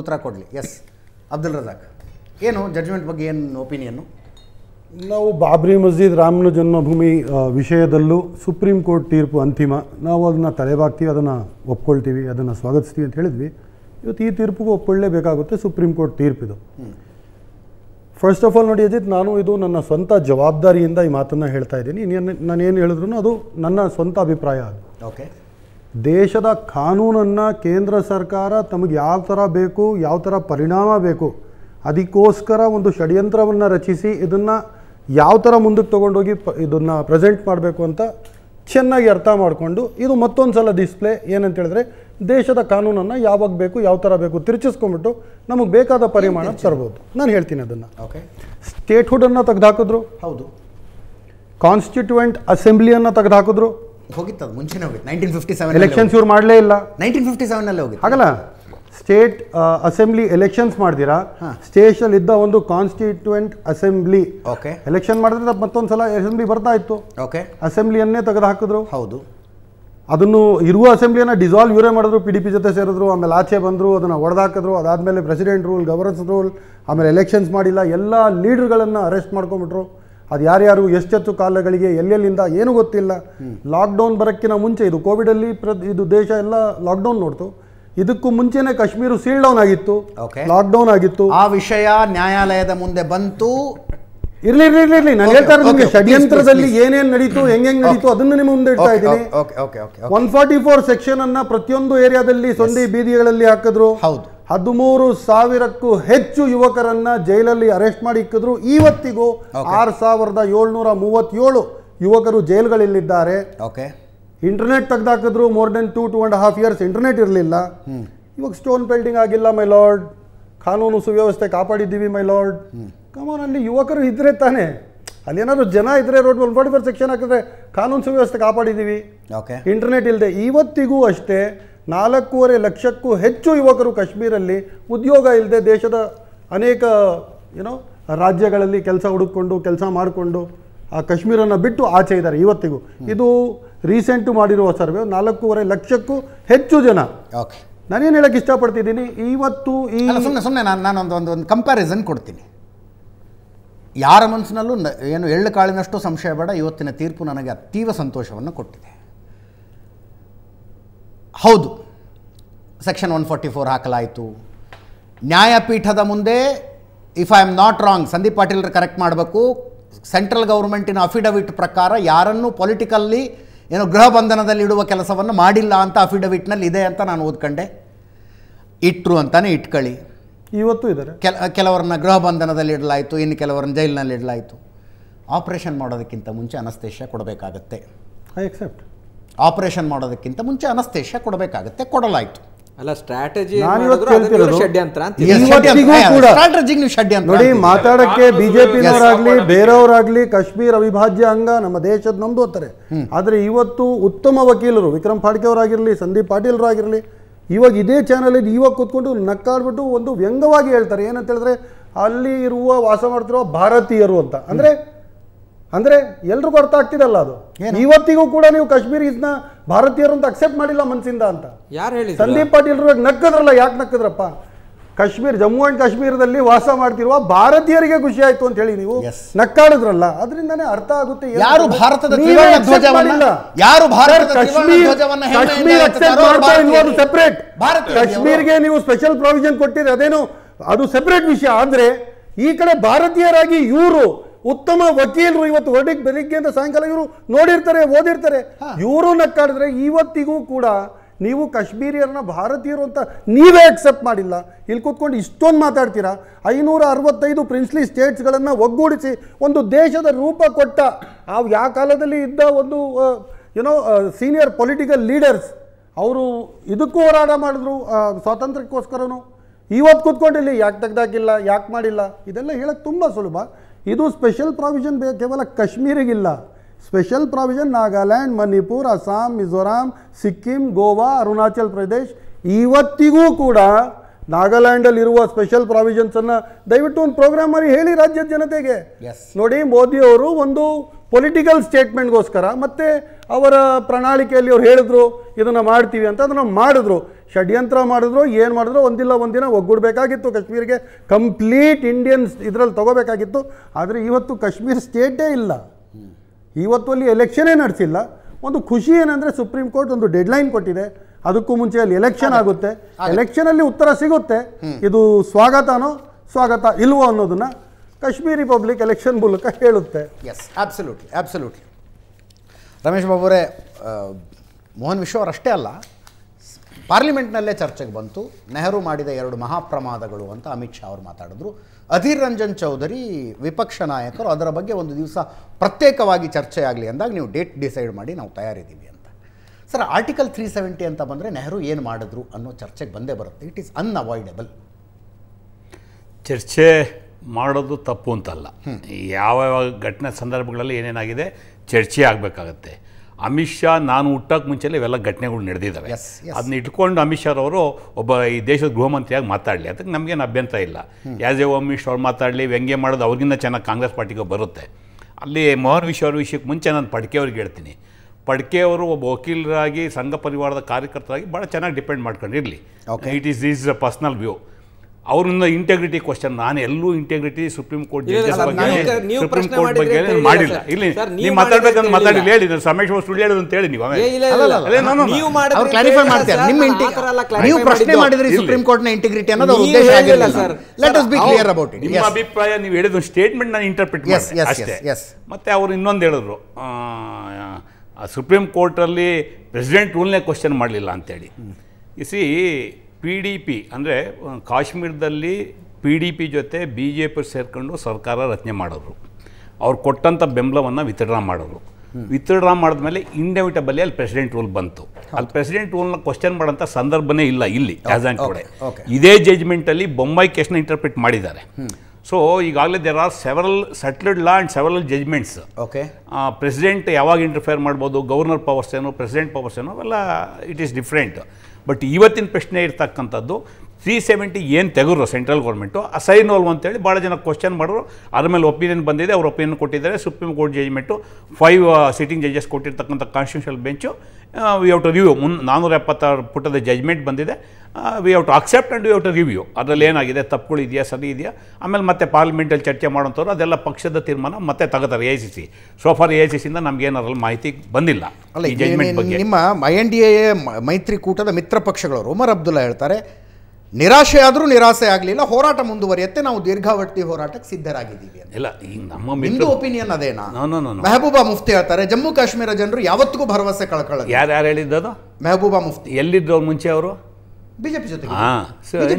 ಉತ್ತರ ಕೊಡಲಿ. ಎಸ್ ಅಬ್ದುಲ್ ರಜಾಕ್. ಏನು ಜಡ್ಜ್ಮೆಂಟ್ ಬಗ್ಗೆ ಏನು ಒಪಿನಿಯನ್ನು ನಾವು ಬಾಬ್ರಿ ಮಸ್ಜಿದ್ ರಾಮನ ಜನ್ಮಭೂಮಿ ವಿಷಯದಲ್ಲೂ ಸುಪ್ರೀಂ ಕೋರ್ಟ್ ತೀರ್ಪು ಅಂತಿಮ. ನಾವು ಅದನ್ನು ತಲೆಬಾಗ್ತೀವಿ ಅದನ್ನು ಒಪ್ಕೊಳ್ತೀವಿ ಅದನ್ನು ಸ್ವಾಗತಿಸ್ತೀವಿ ಅಂತ ಹೇಳಿದ್ವಿ. ಇವತ್ತು ಈ ತೀರ್ಪಿಗೂ ಒಪ್ಕೊಳ್ಳೇಬೇಕಾಗುತ್ತೆ ಸುಪ್ರೀಂ ಕೋರ್ಟ್ ತೀರ್ಪಿದು. ಫಸ್ಟ್ ಆಫ್ ಆಲ್ ನೋಡಿ ಅಜಿತ್ ನಾನು ಇದು ನನ್ನ ಸ್ವಂತ ಜವಾಬ್ದಾರಿಯಿಂದ ಈ ಮಾತನ್ನು ಹೇಳ್ತಾ ಇದ್ದೀನಿ. ನಾನು ಏನು ಹೇಳಿದ್ರು ಅದು ನನ್ನ ಸ್ವಂತ ಅಭಿಪ್ರಾಯ ಅದು. ಓಕೆ. ದೇಶದ ಕಾನೂನನ್ನು ಕೇಂದ್ರ ಸರ್ಕಾರ ತಮಗೆ ಯಾವ ಥರ ಬೇಕು ಯಾವ ಥರ ಪರಿಣಾಮ ಬೇಕು ಅದಕ್ಕೋಸ್ಕರ ಒಂದು ಷಡ್ಯಂತ್ರವನ್ನು ರಚಿಸಿ ಇದನ್ನು ಯಾವ ಥರ ಮುಂದಕ್ಕೆ ತೊಗೊಂಡೋಗಿ ಪ ಇದನ್ನು ಪ್ರೆಸೆಂಟ್ ಮಾಡಬೇಕು ಅಂತ ಚೆನ್ನಾಗಿ ಅರ್ಥ ಮಾಡಿಕೊಂಡು ಇದು ಮತ್ತೊಂದು ಸಲ ಡಿಸ್ಪ್ಲೇ ಏನಂತ ಹೇಳಿದ್ರೆ ದೇಶದ ಕಾನೂನನ್ನು ಯಾವಾಗ ಬೇಕು ಯಾವ ಥರ ಬೇಕು ತಿರುಚಿಸ್ಕೊಂಡ್ಬಿಟ್ಟು ನಮಗೆ ಬೇಕಾದ ಪರಿಮಾಣ ತರ್ಬೋದು. ನಾನು ಹೇಳ್ತೀನಿ ಅದನ್ನು. ಓಕೆ ಸ್ಟೇಟ್ಹುಡನ್ನು ತೆಗೆದುಹಾಕಿದ್ರು ಹೌದು. ಕಾನ್ಸ್ಟಿಟ್ಯೂಂಟ್ ಅಸೆಂಬ್ಲಿಯನ್ನು ತೆಗೆದುಹಾಕಿದ್ರು ಹೋಗಿತ್ತು ಅದು ಮುಂಚೆನೇ ಹೋಗಿತ್ತು. ನೈನ್ಟೀನ್ ಫಿಫ್ಟಿ ಸೆವೆನ್ ಎಲೆಕ್ಷನ್ಸ್ ಇವ್ರು ಮಾಡಲೇ ಇಲ್ಲ. ನೈನ್ಟೀನ್ ಫಿಫ್ಟಿ ಸೆವೆನ್ನಲ್ಲೇ ಹೋಗಿ ಹಾಗಲ್ಲ? ಸ್ಟೇಟ್ ಅಸೆಂಬ್ಲಿ ಎಲೆಕ್ಷನ್ಸ್ ಮಾಡಿದಿರಾ. ಸ್ಟೇಷನ್ ಇದ್ದ ಒಂದು ಕಾನ್ಸ್ಟಿಟ್ಯೂಂಟ್ ಅಸೆಂಬ್ಲಿ ಓಕೆ ಎಲೆಕ್ಷನ್ ಮಾಡಿದ್ರೆ ಮತ್ತೊಂದು ಸಲ ಅಸೆಂಬ್ಲಿ ಬರ್ತಾ ಇತ್ತು. ಓಕೆ ಅಸೆಂಬ್ಲಿಯನ್ನೇ ತೆಗೆದು ಹಾಕಿದ್ರು ಹೌದು. ಅದನ್ನು ಇರುವ ಅಸೆಂಬ್ಲಿಯನ್ನು ಡಿಸಾಲ್ವ್ ಇವರೇ ಮಾಡಿದ್ರು ಪಿ ಡಿ ಪಿ ಜೊತೆ ಸೇರಿದ್ರು ಆಮೇಲೆ ಆಚೆ ಬಂದರು ಅದನ್ನು ಹೊಡೆದಾಕಿದ್ರು ಅದಾದಮೇಲೆ ಪ್ರೆಸಿಡೆಂಟ್ ರೂಲ್ ಗವರ್ನನ್ಸ್ ರೂಲ್ ಆಮೇಲೆ ಎಲೆಕ್ಷನ್ಸ್ ಮಾಡಿಲ್ಲ ಎಲ್ಲ ಲೀಡರ್ಗಳನ್ನು ಅರೆಸ್ಟ್ ಮಾಡ್ಕೊಂಬಿಟ್ರು ಅದು ಯಾರ್ಯಾರು ಎಷ್ಟೆತ್ತು ಕಾಲಗಳಿಗೆ ಎಲ್ಲೆಲ್ಲಿಂದ ಏನೂ ಗೊತ್ತಿಲ್ಲ. ಲಾಕ್ಡೌನ್ ಬರೋಕ್ಕಿಂತ ಮುಂಚೆ ಇದು ಕೋವಿಡಲ್ಲಿ ಪ್ರ ಇದು ದೇಶ ಎಲ್ಲ ಲಾಕ್ಡೌನ್ ನೋಡ್ತು. ಇದಕ್ಕೂ ಮುಂಚೆನೆ ಕಾಶ್ಮೀರ ಸೀಲ್ ಡೌನ್ ಆಗಿತ್ತು ಲಾಕ್ ಡೌನ್ ಆಗಿತ್ತು. ಆ ವಿಷಯ ನ್ಯಾಯಾಲಯದ ಮುಂದೆ ಬಂತು. ಇರ್ಲಿ ಇರ್ಲಿ ಇರ್ಲಿ ಇರ್ಲಿ. ನಾನು ಹೇಳ್ತಾ ಇರೋದು ಷಡ್ಯಂತ್ರದಲ್ಲಿ ಏನೇನು ನಡೀತು ಹೆಂಗ್ ಹೆಂಗ್ ನಡೀತು ಅದನ್ನ ನಿಮ್ಮ ಮುಂದೆ ಇಡ್ತಾ ಇದ್ದೀನಿ. ಒನ್ ಫಾರ್ಟಿ ಫೋರ್ ಸೆಕ್ಷನ್ ಅನ್ನ ಪ್ರತಿಯೊಂದು ಏರಿಯಾದಲ್ಲಿ ಸೊಂಡಿ ಬೀದಿಗಳಲ್ಲಿ ಹಾಕಿದ್ರು. ಹೌದು. ಹದಿಮೂರು ಸಾವಿರಕ್ಕೂ ಹೆಚ್ಚು ಯುವಕರನ್ನ ಜೈಲಲ್ಲಿ ಅರೆಸ್ಟ್ ಮಾಡಿ ಇಕ್ಕಿದ್ರು. ಇವತ್ತಿಗೂ ಆರು ಸಾವಿರದ ಏಳ್ನೂರ ಮೂವತ್ತೇಳು ಯುವಕರು ಜೈಲುಗಳಲ್ಲಿದ್ದಾರೆ. Okay internet ತೆಗೆದಾಕಿದ್ರು more than two two and half years internet ಇರಲಿಲ್ಲ. ಇವಾಗ ಸ್ಟೋನ್ ಪೆಲ್ಟಿಂಗ್ ಆಗಿಲ್ಲ ಮೈ ಲಾರ್ಡ್ ಕಾನೂನು ಸುವ್ಯವಸ್ಥೆ ಕಾಪಾಡಿದ್ದೀವಿ ಮೈ ಲಾರ್ಡ್ ಕಮಾನ್ ಅಲ್ಲಿ ಯುವಕರು ಇದ್ರೆ ತಾನೇ. ಅಲ್ಲಿ ಏನಾದ್ರು ಜನ ಇದ್ರೆ road one forty four section ಹಾಕಿದ್ರೆ ಕಾನೂನು ಸುವ್ಯವಸ್ಥೆ ಕಾಪಾಡಿದ್ದೀವಿ. ಓಕೆ ಇಂಟರ್ನೆಟ್ ಇಲ್ಲದೆ ಇವತ್ತಿಗೂ ಅಷ್ಟೇ ನಾಲ್ಕೂವರೆ ಲಕ್ಷಕ್ಕೂ ಹೆಚ್ಚು ಯುವಕರು ಕಾಶ್ಮೀರಲ್ಲಿ ಉದ್ಯೋಗ ಇಲ್ಲದೆ ದೇಶದ ಅನೇಕ ಏನೋ ರಾಜ್ಯಗಳಲ್ಲಿ ಕೆಲಸ ಹುಡುಕೊಂಡು ಕೆಲಸ ಮಾಡಿಕೊಂಡು ಆ ಕಾಶ್ಮೀರನ್ನು ಬಿಟ್ಟು ಆಚೆ ಇದ್ದಾರೆ ಇವತ್ತಿಗೂ. ಇದು ರೀಸೆಂಟು ಮಾಡಿರುವ ಸರ್ವೆ ನಾಲ್ಕೂವರೆ ಲಕ್ಷಕ್ಕೂ ಹೆಚ್ಚು ಜನ. ಓಕೆ ನಾನೇನು ಹೇಳಕ್ಕೆ ಇಷ್ಟಪಡ್ತಿದ್ದೀನಿ? ಇವತ್ತು ಈ ಸುಮ್ಮನೆ ಸುಮ್ಮನೆ ನಾನು ನಾನೊಂದು ಒಂದು ಒಂದು ಕಂಪ್ಯಾರಿಸನ್ ಕೊಡ್ತೀನಿ. ಯಾರ ಮನಸ್ಸಿನಲ್ಲೂ ಏನು ಎಳ್ಳು ಕಾಳಿನಷ್ಟು ಸಂಶಯ ಬೇಡ ಇವತ್ತಿನ ತೀರ್ಪು ನನಗೆ ಅತೀವ ಸಂತೋಷವನ್ನು ಕೊಟ್ಟಿದೆ. ಹೌದು ಸೆಕ್ಷನ್ ಒನ್ ಫಾರ್ಟಿ ಫೋರ್ ಹಾಕಲಾಯಿತು. ನ್ಯಾಯಪೀಠದ ಮುಂದೆ if I am not wrong Sandeep Patil correct ಮಾಡಬೇಕು. ಸೆಂಟ್ರಲ್ ಗೌರ್ಮೆಂಟಿನ ಅಫಿಡವಿಟ್ ಪ್ರಕಾರ ಯಾರನ್ನೂ ಪೊಲಿಟಿಕಲ್ಲಿ ಏನು ಗೃಹ ಬಂಧನದಲ್ಲಿ ಇಡುವ ಕೆಲಸವನ್ನು ಮಾಡಿಲ್ಲ ಅಂತ ಅಫಿಡವಿಟ್ನಲ್ಲಿ ಇದೆ ಅಂತ ನಾನು ಓದ್ಕೊಂಡೆ. ಇಟ್ಟರು ಅಂತಲೇ ಇಟ್ಕೊಳ್ಳಿ ಇವತ್ತು ಇದ್ದಾರೆ. ಕೆಲ ಕೆಲವರನ್ನ ಗೃಹ ಬಂಧನದಲ್ಲಿ ಇಡಲಾಯಿತು ಇನ್ನು ಕೆಲವರನ್ನ ಜೈಲಿನಲ್ಲಿ ಇಡಲಾಯಿತು. ಆಪರೇಷನ್ ಮಾಡೋದಕ್ಕಿಂತ ಮುಂಚೆ ಅನಸ್ತೇಷ್ಯ ಕೊಡಬೇಕಾಗತ್ತೆ. I accept. ಆಪರೇಷನ್ ಮಾಡೋದಕ್ಕಿಂತ ಮುಂಚೆ ಅನಸ್ತೇಷ್ಯ ಕೊಡಬೇಕಾಗತ್ತೆ ಕೊಡಲಾಯಿತು. ಅಲ್ಲ ಸ್ಟ್ರಾಟಜಿ ಷಡ್ಯಂತ್ರ ನೋಡಿ. ಮಾತಾಡಕ್ಕೆ ಬಿಜೆಪಿನವರಾಗ್ಲಿ ಬೇರೆಯವರಾಗ್ಲಿ ಕಾಶ್ಮೀರ ಅವಿಭಾಜ್ಯ ಅಂಗ ನಮ್ಮ ದೇಶದ ನಮ್ದು ಅಂತಾರೆ. ಆದ್ರೆ ಇವತ್ತು ಉತ್ತಮ ವಕೀಲರು ವಿಕ್ರಮ್ ಫಾಡ್ಕೆ ಅವರಾಗಿರ್ಲಿ ಸಂದೀಪ್ ಪಾಟೀಲ್ ಆಗಿರಲಿ ಇವಾಗ ಇದೇ ಚಾನಲ್ ಇವಾಗ ಕೂತ್ಕೊಂಡು ನಕ್ಕಾಡ್ಬಿಟ್ಟು ಒಂದು ವ್ಯಂಗವಾಗಿ ಹೇಳ್ತಾರೆ. ಏನಂತ ಹೇಳಿದ್ರೆ ಅಲ್ಲಿ ಇರುವ ವಾಸ ಮಾಡ್ತಿರುವ ಭಾರತೀಯರು ಅಂತ. ಅಂದ್ರೆ ಅಂದ್ರೆ ಎಲ್ರಿಗೂ ಅರ್ಥ ಆಗ್ತಿದಲ್ಲ ಅದು. ಇವತ್ತಿಗೂ ಕೂಡ ನೀವು ಕಾಶ್ಮೀರಿಸ್ನ ಭಾರತೀಯರು ಅಂತ ಅಕ್ಸೆಪ್ಟ್ ಮಾಡಿಲ್ಲ ಮನಸ್ಸಿಂದ ಅಂತ. ಯಾರು ಹೇಳಿ ಸಂದೀಪ್ ಪಾಟೀಲ್ ನಕ್ಕದ್ರಲ್ಲ ಯಾಕೆ ನಕ್ಕದ್ರಪ್ಪ ಕಾಶ್ಮೀರ್ ಜಮ್ಮು ಅಂಡ್ ಕಾಶ್ಮೀರದಲ್ಲಿ ವಾಸ ಮಾಡ್ತಿರುವ ಭಾರತೀಯರಿಗೆ ಖುಷಿ ಆಯ್ತು ಅಂತ ಹೇಳಿ ನೀವು. ನಕ್ಕಾಡಿದ್ರಲ್ಲ. ಅದರಿಂದಾನೇ ಅರ್ಥ ಆಗುತ್ತೆ ಯಾರು. ಭಾರತದ ಯಾರು ಭಾರತ ಕಾಶ್ಮೀರ್ ಮಾಡ್ತಾ ಇಲ್ವೋ ಸೆಪರೇಟ್ ಕಾಶ್ಮೀರ್ಗೆ ನೀವು ಸ್ಪೆಷಲ್ ಪ್ರಾವಿಷನ್ ಕೊಟ್ಟಿದ್ರೆ ಅದೇನು ಅದು ಸೆಪರೇಟ್ ವಿಷಯ. ಅಂದ್ರೆ ಈ ಕಡೆ ಭಾರತೀಯರಾಗಿ ಇವರು ಉತ್ತಮ ವಕೀಲರು ಇವತ್ತು ಹೊರಡಿಗೆ ಬೆಳಿಗ್ಗೆಯಿಂದ ಸಾಯಂಕಾಲ ಇವರು ನೋಡಿರ್ತಾರೆ ಓದಿರ್ತಾರೆ. ಇವರು ನಕ್ಕಾಡಿದ್ರೆ ಇವತ್ತಿಗೂ ಕೂಡ ನೀವು ಕಾಶ್ಮೀರಿಯರನ್ನ ಭಾರತೀಯರು ಅಂತ ನೀವೇ ಅಕ್ಸೆಪ್ಟ್ ಮಾಡಿಲ್ಲ. ಇಲ್ಲಿ ಕೂತ್ಕೊಂಡು ಇಷ್ಟೊಂದು ಮಾತಾಡ್ತೀರಾ? ಐನೂರ ಅರವತ್ತೈದು ಪ್ರಿನ್ಸ್ಲಿ ಸ್ಟೇಟ್ಸ್ಗಳನ್ನು ಒಗ್ಗೂಡಿಸಿ ಒಂದು ದೇಶದ ರೂಪ ಕೊಟ್ಟ ಆ ಯಾವ ಕಾಲದಲ್ಲಿ ಇದ್ದ ಒಂದು ಏನೋ ಸೀನಿಯರ್ ಪೊಲಿಟಿಕಲ್ ಲೀಡರ್ಸ್ ಅವರು ಇದಕ್ಕೂ ಹೋರಾಟ ಮಾಡಿದ್ರು ಸ್ವಾತಂತ್ರ್ಯಕ್ಕೋಸ್ಕರನು. ಇವತ್ತು ಕೂತ್ಕೊಂಡಿಲ್ಲಿ ಯಾಕೆ ತೆಗ್ದಾಕಿಲ್ಲ ಯಾಕೆ ಮಾಡಿಲ್ಲ ಇದೆಲ್ಲ ಹೇಳಕ್ಕೆ ತುಂಬ ಸುಲಭ. ಇದು ಸ್ಪೆಷಲ್ ಪ್ರಾವಿಷನ್ ಬೇ ಕೇವಲ ಕಾಶ್ಮೀರಿಗಿಲ್ಲ. ಸ್ಪೆಷಲ್ ಪ್ರಾವಿಷನ್ ನಾಗಾಲ್ಯಾಂಡ್ ಮಣಿಪುರ್ ಅಸ್ಸಾಂ ಮಿಜೋರಾಂ ಸಿಕ್ಕಿಂ ಗೋವಾ ಅರುಣಾಚಲ್ ಪ್ರದೇಶ್ ಇವತ್ತಿಗೂ ಕೂಡ ನಾಗಾಲ್ಯಾಂಡಲ್ಲಿರುವ ಸ್ಪೆಷಲ್ ಪ್ರಾವಿಷನ್ಸನ್ನು ದಯವಿಟ್ಟು ಒಂದು ಪ್ರೋಗ್ರಾಮ್ ಮಾಡಿ ಹೇಳಿ ರಾಜ್ಯದ ಜನತೆಗೆ. ನೋಡಿ ನೋಡಿ ಮೋದಿಯವರು ಒಂದು ಪೊಲಿಟಿಕಲ್ ಸ್ಟೇಟ್ಮೆಂಟ್ಗೋಸ್ಕರ ಮತ್ತೆ ಅವರ ಪ್ರಣಾಳಿಕೆಯಲ್ಲಿ ಅವ್ರು ಹೇಳಿದ್ರು ಇದನ್ನು ಮಾಡ್ತೀವಿ ಅಂತ ಅದನ್ನು ಮಾಡಿದ್ರು. ಷಡ್ಯಂತ್ರ ಮಾಡಿದ್ರು ಏನು ಮಾಡಿದ್ರು ಒಂದಿಲ್ಲ ಒಂದಿನ ಒಗ್ಗೂಡಬೇಕಾಗಿತ್ತು ಕಾಶ್ಮೀರಿಗೆ. ಕಂಪ್ಲೀಟ್ ಇಂಡಿಯನ್ಸ್ ಇದರಲ್ಲಿ ತಗೋಬೇಕಾಗಿತ್ತು. ಆದರೆ ಇವತ್ತು ಕಾಶ್ಮೀರ್ ಸ್ಟೇಟೇ ಇಲ್ಲ. ಇವತ್ತು ಅಲ್ಲಿ ಎಲೆಕ್ಷನೇ ನಡೆಸಿಲ್ಲ. ಒಂದು ಖುಷಿ ಏನಂದರೆ ಸುಪ್ರೀಂ ಕೋರ್ಟ್ ಒಂದು ಡೆಡ್ಲೈನ್ ಕೊಟ್ಟಿದೆ. ಅದಕ್ಕೂ ಮುಂಚೆ ಅಲ್ಲಿ ಎಲೆಕ್ಷನ್ ಆಗುತ್ತೆ. ಎಲೆಕ್ಷನ್ ಅಲ್ಲಿ ಉತ್ತರ ಸಿಗುತ್ತೆ. ಇದು ಸ್ವಾಗತನೋ ಸ್ವಾಗತ ಇಲ್ವೋ ಅನ್ನೋದನ್ನ ಕಾಶ್ಮೀರಿ ಪಬ್ಲಿಕ್ ಎಲೆಕ್ಷನ್ ಮೂಲಕ ಹೇಳುತ್ತೆ. ಎಸ್ ಆಬ್ಸಲ್ಯೂಟ್ಲಿ ಆಬ್ಸಲ್ಯೂಟ್ಲಿ ರಮೇಶ್ ಬಾಬುರೇ ಮೋಹನ್ ವಿಶ್ವ ಅವರಷ್ಟೇ ಅಲ್ಲ ಪಾರ್ಲಿಮೆಂಟ್ನಲ್ಲೇ ಚರ್ಚೆಗೆ ಬಂತು. ನೆಹರು ಮಾಡಿದ ಎರಡು ಮಹಾಪ್ರಮಾದಗಳು ಅಂತ ಅಮಿತ್ ಶಾ ಅವರು ಮಾತಾಡಿದ್ರು. ಅಧೀರ್ ರಂಜನ್ ಚೌಧರಿ ವಿಪಕ್ಷ ನಾಯಕರು ಅದರ ಬಗ್ಗೆ ಒಂದು ದಿವಸ ಪ್ರತ್ಯೇಕವಾಗಿ ಚರ್ಚೆ ಆಗಲಿ ಅಂದಾಗ ನೀವು ಡೇಟ್ ಡಿಸೈಡ್ ಮಾಡಿ ನಾವು ತಯಾರಿದ್ದೀವಿ ಅಂತ. ಸರ್ ಆರ್ಟಿಕಲ್ ತ್ರೀ ಸೆವೆಂಟಿ ಅಂತ ಬಂದರೆ ನೆಹರು ಏನು ಮಾಡಿದ್ರು ಅನ್ನೋ ಚರ್ಚೆಗೆ ಬಂದೇ ಬರುತ್ತೆ. ಇಟ್ ಈಸ್ ಅನ್ಅವಾಯ್ಡೆಬಲ್ ಚರ್ಚೆ ಮಾಡೋದು ತಪ್ಪು ಅಂತಲ್ಲ. ಯಾವ ಯಾವ ಘಟನೆ ಸಂದರ್ಭಗಳಲ್ಲಿ ಏನೇನಾಗಿದೆ ಚರ್ಚೆ ಆಗಬೇಕಾಗತ್ತೆ. ಅಮಿತ್ ಶಾ ನಾನು ಹುಟ್ಟೋಕ್ಕೆ ಮುಂಚೆಲ್ಲ ಇವೆಲ್ಲ ಘಟನೆಗಳು ನಡೆದಿದ್ದಾವೆ. ಅದನ್ನ ಇಟ್ಕೊಂಡು ಅಮಿತ್ ಶಾ ಅವರು ಒಬ್ಬ ಈ ದೇಶದ ಗೃಹ ಮಂತ್ರಿಯಾಗಿ ಮಾತಾಡಲಿ. ಅದಕ್ಕೆ ನಮಗೇನು ಅಭ್ಯಂತರ ಇಲ್ಲ. ಯಾಸ್ ಎ ಅಮಿತ್ ಶಾ ಅವ್ರು ಮಾತಾಡಲಿ ವ್ಯಂಗ್ಯ ಮಾಡೋದು ಅವ್ರಿಗಿಂತ ಚೆನ್ನಾಗಿ ಕಾಂಗ್ರೆಸ್ ಪಾರ್ಟಿಗೆ ಬರುತ್ತೆ. ಅಲ್ಲಿ ಮೋಹನ್ ವಿಶ್ವ ಅವ್ರ ವಿಷಯಕ್ಕೆ ಮುಂಚೆ ನಾನು ಪಡ್ಕೆ ಅವ್ರಿಗೆ ಹೇಳ್ತೀನಿ. ಪಡ್ಕೆ ಅವರು ಒಬ್ಬ ವಕೀಲರಾಗಿ ಸಂಘ ಪರಿವಾರದ ಕಾರ್ಯಕರ್ತರಾಗಿ ಭಾಳ ಚೆನ್ನಾಗಿ depend ಮಾಡ್ಕೊಂಡಿರಲಿ. It is is personal view ಅವ್ರನ್ನ ಇಂಟೆಗ್ರಿಟಿ ಕ್ವಶನ್ ನಾನು ಎಲ್ಲೂ ಇಂಟೆಗ್ರಿಟಿ ಸುಪ್ರೀಂ ಕೋರ್ಟ್ ಜಡ್ಜಸ್ ಬಗ್ಗೆ ಸುಪ್ರೀಂ ಪ್ರಶ್ನೆ ಕೋರ್ಟ್ ಬಗ್ಗೆ ನಾನು ಮಾಡಿಲ್ಲ. ಇಲ್ಲಿ ನೀವು ಮಾತಾಡ್ಬೇಕಂತ ಮಾಡಿದ್ರೆ ಮಾತಾಡಿ ಹೇಳಿಲ್ಲ. ಹೇಳಿ ನಾನು ಅವ್ರು ಸುಳ್ಳು ಹೇಳೋದು ಅಂತ ಹೇಳಿ ನೀವು. ನೀವು ಕ್ಲಾರಿಫೈ ಮಾಡ್ತೀರಾ. ನಿಮ್ಮ ನೀವು ಪ್ರಶ್ನೆ ಮಾಡಿದ್ರಿ ಸುಪ್ರೀಂ ಕೋರ್ಟ್ನ ಇಂಟಿಗ್ರಿಟಿ ಅನ್ನೋದು ಅವ್ರ ಉದ್ದೇಶ ಆಗಿರಲಿಲ್ಲ sir. Let us be clear about it ನಿಮ್ಮ ಅಭಿಪ್ರಾಯ ನೀವು ಹೇಳಿದ ಸ್ಟೇಟ್ಮೆಂಟ್ ನಾನು ಇಂಟರ್ಪ್ರಿಟ್ ಅಷ್ಟೇ. ಮತ್ತೆ ಅವರು ಇನ್ನೊಂದು ಹೇಳಿದ್ರು ಸುಪ್ರೀಂ ಕೋರ್ಟಲ್ಲಿ ಪ್ರೆಸಿಡೆಂಟ್ ರೂಲ್ನೇ ಕ್ವಶನ್ ಮಾಡಲಿಲ್ಲ ಅಂತೇಳಿ. ಸಿ ಪಿ ಡಿ ಪಿ ಅಂದರೆ ಕಾಶ್ಮೀರದಲ್ಲಿ ಪಿ ಡಿ ಪಿ ಜೊತೆ ಬಿ ಜೆ ಪಿ ಸೇರಿಕೊಂಡು ಸರ್ಕಾರ ರಚನೆ ಮಾಡೋರು ಅವ್ರು ಕೊಟ್ಟಂಥ ಬೆಂಬಲವನ್ನು ವಿತ್ಡ್ರಾ ಮಾಡೋರು ವಿತ್ಡ್ರಾ ಮಾಡಿದ್ಮೇಲೆ ಇಂಡೆವಿಟಬಲಿ ಅಲ್ಲಿ ಪ್ರೆಸಿಡೆಂಟ್ ರೂಲ್ ಬಂತು. ಅಲ್ಲಿ ಪ್ರೆಸಿಡೆಂಟ್ ರೂಲ್ನ ಕ್ವಶನ್ ಮಾಡೋಂಥ ಸಂದರ್ಭನೇ ಇಲ್ಲ ಇಲ್ಲಿ ಆ್ಯಸ್ ಆ್ಯಂಡ್ ಕೂಡ. ಇದೇ ಜಜ್ಮೆಂಟಲ್ಲಿ ಬೊಂಬೈ ಕೇಸ್ನ ಇಂಟರ್ಪ್ರಿಟ್ ಮಾಡಿದ್ದಾರೆ. ಸೊ ಈಗಾಗಲೇ there are several settled law and several judgements okay. President ಯಾವಾಗ ಇಂಟರ್ಫೇರ್ ಮಾಡ್ಬೋದು ಗವರ್ನರ್ ಪವರ್ಸ್ ಏನು ಪ್ರೆಸಿಡೆಂಟ್ ಪವರ್ಸ್ ಏನು ಅವೆಲ್ಲ ಇಟ್ ಈಸ್ ಡಿಫ್ರೆಂಟ್ ಬಟ್ ಇವತ್ತಿನ ಪ್ರಶ್ನೆ ಇರ್ತಕ್ಕಂಥದ್ದು ತ್ರೀ ಸೆವೆಂಟಿ ಏನು ತೆಗೆದ್ರು ಸೆಂಟ್ರಲ್ ಗೌರ್ಮೆಂಟು ಅಸೈನ್ ಅಲ್ವ ಅಂತೇಳಿ ಭಾಳ ಜನ ಕ್ವಶನ್ ಮಾಡಿದ್ರು. ಅದ್ರ ಮೇಲೆ ಒಪಿನಿಯನ್ ಬಂದಿದೆ, ಅವ್ರ ಒಪಿನಿಯನ್ ಕೊಟ್ಟಿದ್ದಾರೆ. Supreme court judgement five sitting judges ಕೊಟ್ಟಿರ್ತಕ್ಕಂಥ constitutional bench we have to review ಮುನ್ ನಾನ್ನೂರ ಎಪ್ಪತ್ತಾರು ಪುಟದ ಜಜ್ಮೆಂಟ್ ಬಂದಿದೆ. We have to accept and we have to review ಅದರಲ್ಲಿ ಏನಾಗಿದೆ? ತಪ್ಪುಗಳು ಇದೆಯಾ? ಸರಿ ಇದೆಯಾ? ಆಮೇಲೆ ಮತ್ತೆ ಪಾರ್ಲಿಮೆಂಟಲ್ಲಿ ಚರ್ಚೆ ಮಾಡೋಂಥವ್ರು ಅದೆಲ್ಲ ಪಕ್ಷದ ತೀರ್ಮಾನ ಮತ್ತೆ ತಗೋತಾರೆ A I C C so far A I C ಸಿಯಿಂದ ನಮ್ಗೆ ಏನಾದ್ರಲ್ಲಿ ಮಾಹಿತಿ ಬಂದಿಲ್ಲ ಅಲ್ಲ ಈ ಜಜ್ಮೆಂಟ್ ಬಗ್ಗೆ. ನಿಮ್ಮ ಐ ಎನ್ ಡಿ ಎ ಮೈತ್ರಿಕೂಟದ ಮಿತ್ರ ಪಕ್ಷಗಳು ಉಮರ್ ಅಬ್ದುಲ್ಲಾ ಹೇಳ್ತಾರೆ ನಿರಾಶೆ ಆದರೂ ನಿರಾಸೆ ಆಗಲಿಲ್ಲ ಹೋರಾಟ ಮುಂದುವರಿಯುತ್ತೆ ನಾವು ದೀರ್ಘಾವಧಿ ಹೋರಾಟಕ್ಕೆ ಸಿದ್ಧರಾಗಿದ್ದೀವಿ ಇಲ್ಲ ಈಗ ನಮ್ಮ ನಿಮ್ದು ಒಪಿನಿಯನ್ ಅದೇನಾ? ಮೆಹಬೂಬಾ ಮುಫ್ತಿ ಹೇಳ್ತಾರೆ ಜಮ್ಮು ಕಾಶ್ಮೀರ ಜನರು ಯಾವತ್ತಿಗೂ ಭರವಸೆ ಕಳ್ಕೊಳ್ಳೋದು ಯಾರು ಯಾರು ಹೇಳಿದ್ದದು? ಮೆಹಬೂಬಾ ಮುಫ್ತಿ. ಎಲ್ಲಿದ್ರು ಅವ್ರು ಮುಂಚೆ ಅವರು? ಬಿಜೆಪಿ ಜೊತೆ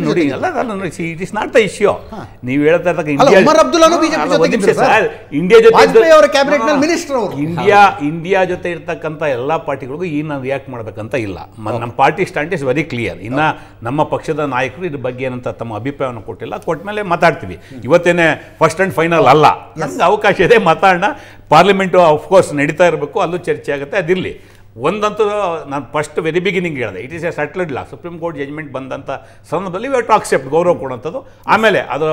ನೋಡಿ ಅಲ್ಲ ಅಲ್ಲ ನೋಡಿ it is not the issue ನೀವು ಹೇಳ್ತಾ ಇರ್ತಕ್ಕ ಇಂಡಿಯಾ ಉಮರ್ ಅಬ್ದುಲ್ಲಾನು ನಿಮಿಷ ಇದ್ರು ಸರ್. ಇಂಡಿಯಾ ಜೊತೆ ವಾಜಪೇಯಿ ಅವರ cabinet ನಲ್ಲಿ minister ಅವರು. ಇಂಡಿಯಾ ಇಂಡಿಯಾ ಜೊತೆ ಇರ್ತಕ್ಕಂಥ ಎಲ್ಲ ಪಾರ್ಟಿಗಳಿಗೂ ಈ ನಾನು ರಿಯಾಕ್ಟ್ ಮಾಡ್ಬೇಕಂತ ಇಲ್ಲ. ನಮ್ಮ party stand is very clear ಇನ್ನ ನಮ್ಮ ಪಕ್ಷದ ನಾಯಕರು ಇದ್ರ ಬಗ್ಗೆ ಏನಂತ ತಮ್ಮ ಅಭಿಪ್ರಾಯವನ್ನು ಕೊಟ್ಟಿಲ್ಲ. ಕೊಟ್ಟ ಮೇಲೆ ಮಾತಾಡ್ತೀವಿ. ಇವತ್ತೇನೆ ಫಸ್ಟ್ ಆ್ಯಂಡ್ ಫೈನಲ್ ಅಲ್ಲ. ಅವಕಾಶ ಇದೆ ಮಾತಾಡೋಣ. ಪಾರ್ಲಿಮೆಂಟು ಅಫ್ಕೋರ್ಸ್ ನಡೀತಾ ಇರಬೇಕು. ಅಲ್ಲೂ ಚರ್ಚೆ ಆಗುತ್ತೆ ಅದಿರಲಿ. ಒಂದಂತೂ ನಾನು ಫಸ್ಟ್ ವೆರಿ ಬಿಗಿನಿಂಗ್ ಹೇಳಿದೆ. It is a settled law supreme court judgement ಬಂದಂಥ ಸಂದರ್ಭದಲ್ಲಿ ವಿ ಟು ಅಕ್ಸೆಪ್ಟ್ ಗೌರವ ಕೊಡುವಂಥದ್ದು. ಆಮೇಲೆ ಅದು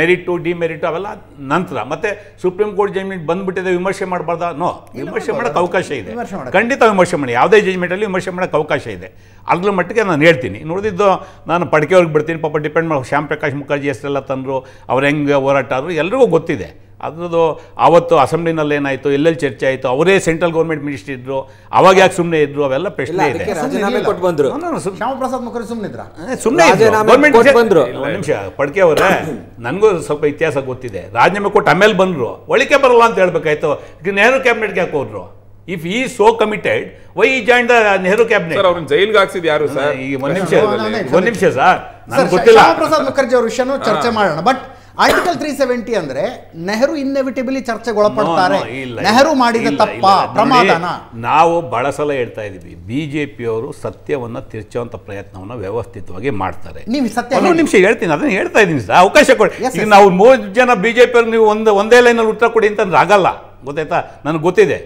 ಮೆರಿಟು ಡಿಮೆರಿಟು ಅವೆಲ್ಲ ನಂತರ. ಮತ್ತೆ ಸುಪ್ರೀಂ ಕೋರ್ಟ್ ಜಜ್ಮೆಂಟ್ ಬಂದ್ಬಿಟ್ಟಿದೆ ವಿಮರ್ಶೆ ಮಾಡಬಾರ್ದ? ನೋ ವಿಮರ್ಶೆ ಮಾಡೋಕ್ಕೆ ಅವಕಾಶ ಇದೆ. ಖಂಡಿತ ವಿಮರ್ಶೆ ಮಾಡಿ. ಯಾವುದೇ ಜಜ್ಮೆಂಟಲ್ಲಿ ವಿಮರ್ಶೆ ಮಾಡೋಕ್ಕೆ ಅವಕಾಶ ಇದೆ. ಅದ್ರ ಮಟ್ಟಿಗೆ ನಾನು ಹೇಳ್ತೀನಿ. ನೋಡಿದ್ದು ನಾನು ಪಡ್ಕೆ ಬಿಡ್ತೀನಿ. ಪಾಪ ಡಿಪೆಂಡ್ ಮಾಡಿ. ಶ್ಯಾಮ್ ಪ್ರಕಾಶ್ ಮುಖರ್ಜಿ ಹೆಸರೆಲ್ಲ ತಂದರು. ಅವ್ರು ಹೆಂಗೆ ಹೋರಾಟ ಆದರು? ಎಲ್ರಿಗೂ ಗೊತ್ತಿದೆ. ಅದ್ರದ್ದು ಆವತ್ತು ಅಸೆಂಬ್ಲಿನಲ್ಲಿ ಏನಾಯಿತು ಎಲ್ಲೆಲ್ಲಿ ಚರ್ಚೆ ಆಯಿತು ಅವರೇ ಸೆಂಟ್ರಲ್ ಗೌರ್ಮೆಂಟ್ ಮಿನಿಸ್ಟರ್ ಇದ್ರು ಅವಾಗ ಯಾಕೆ ಸುಮ್ಮನೆ ಇದ್ರು ಅವೆಲ್ಲ ಪ್ರಶ್ನೆ ಇದೆ. ಕೊಟ್ಟು ಬಂದ್ರು. ಶ್ಯಾಮಪ್ರಸಾದ್ ಮುಖರ್ಜಿ ಸುಮ್ಮನೆ ಸುಮ್ಮನೆ ಗೌರ್ಮೆಂಟ್ ಬಂದ್ರು. ಒಂದು ನಿಮಿಷ ಪಡ್ಕೆ ಅವರೇ ನನಗೂ ಸ್ವಲ್ಪ ಇತಿಹಾಸ ಗೊತ್ತಿದೆ. ರಾಜೀನಾಮೆ ಕೊಟ್ಟು ಆಮೇಲೆ ಬಂದರು. ಒಳಿಕೆ ಬರಲ್ಲ ಅಂತ ಹೇಳ್ಬೇಕಾಯ್ತು. ನೆಹರು ನೆಹರು ಕ್ಯಾಬಿನೆಟ್ಗೆ ಯಾಕೆ ಹೋದ್ರು? If he so committed why joined the Nehru cabinet sir ಅವ್ರನ್ನ ಜೈಲ್ಗೆ ಹಾಕ್ಸಿದ್ ಯಾರು ಸರ್ ಈಗ ಒಂದ್ ನಿಮಿಷ ಒಂದ್ ನಿಮಿಷ. ಸರ್ ಸರ್ ನನಗೆ ಗೊತ್ತಿಲ್ಲ. ಶ್ಯಾಮಪ್ರಸಾದ್ ಮುಖರ್ಜಿ ಅವ್ರ ವಿಷಯನೂ ಚರ್ಚೆ ಮಾಡೋಣ. ಬಟ್ ಆರ್ಟಿಕಲ್ ತ್ರೀ ಸೆವೆಂಟಿ ಅಂದ್ರೆ ನೆಹರು ಇನ್ನೆವಿಟಬಲಿ ಚರ್ಚೆಗೆ ಒಳಪಡ್ತಾರೆ. ನೆಹರು ಮಾಡಿದ ತಪ್ಪ. ಪ್ರಮಾದನ. ನಾವು ಬಳಸಲ ಹೇಳ್ತಾ ಇದೀವಿ. ಬಿಜೆಪಿಯವರು ಸತ್ಯವನ್ನ ತಿರ್ಚುವಂತ ಪ್ರಯತ್ನವನ್ನ ವ್ಯವಸ್ಥಿತವಾಗಿ ಮಾಡ್ತಾರೆ. ನೀವು ಸತ್ಯ ಒಂದು ನಿಮಿಷ ಹೇಳ್ತೀನಿ ಅದನ್ನ ಹೇಳ್ತಾ ಇದೀನಿ ಸರ್. ಅವಕಾಶ ಕೊಡಿ. ನಾವು ಮೂರು ಜನ ಬಿಜೆಪಿ ನೀವು ಒಂದು ಒಂದೇ ಲೈನಲ್ಲಿ ಉತ್ತರ ಕೊಡಿ ಅಂತಂದ್ರೆ ಆಗಲ್ಲ. ಗೊತ್ತಾಯ್ತಾ? ನನಗೆ ಗೊತ್ತಿದೆ.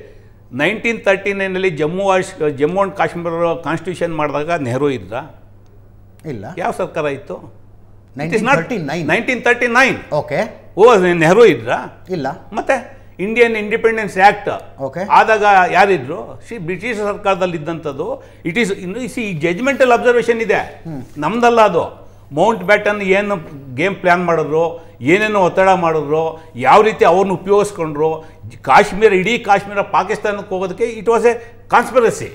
ನೈನ್ಟೀನ್ ತರ್ಟಿ ನೈನಲ್ಲಿ ಜಮ್ಮು ಜಮ್ಮು ಅಂಡ್ ಕಾಶ್ಮೀರ ಕಾನ್ಸ್ಟಿಟ್ಯೂಷನ್ ಮಾಡಿದಾಗ ನೆಹರು ಇದ್ದ? ಇಲ್ಲ. ಯಾವ ಸರ್ಕಾರ ಇತ್ತು? 1939. Nineteen thirty nine okay oh Nehru ಇದ್ರಾ? ಇಲ್ಲ. ಮತ್ತೆ ಇಂಡಿಯನ್ ಇಂಡಿಪೆಂಡೆನ್ಸ್ ಆ್ಯಕ್ಟ್ ಓಕೆ ಆದಾಗ ಯಾರಿದ್ರು? ಸಿ ಬ್ರಿಟಿಷ್ ಸರ್ಕಾರದಲ್ಲಿ ಇದ್ದಂಥದ್ದು ಇಟ್ ಈಸ್ ಇನ್ನು ಸಿ ಜಜ್ಮೆಂಟಲ್ ಅಬ್ಸರ್ವೇಷನ್ ಇದೆ. ನಮ್ದಲ್ಲ ಅದು. ಮೌಂಟ್ ಬ್ಯಾಟನ್ ಏನು ಗೇಮ್ ಪ್ಲ್ಯಾನ್ ಮಾಡಿದ್ರು? ಏನೇನು ಒತ್ತಡ ಮಾಡಿದ್ರು? ಯಾವ ರೀತಿ ಅವ್ರನ್ನ ಉಪಯೋಗಿಸ್ಕೊಂಡ್ರು? ಕಾಶ್ಮೀರ ಇಡೀ ಕಾಶ್ಮೀರ ಪಾಕಿಸ್ತಾನಕ್ಕೆ ಹೋಗೋದಕ್ಕೆ ಇಟ್ ವಾಸ್ ಎ ಕಾನ್ಸ್ಪಿರಸಿ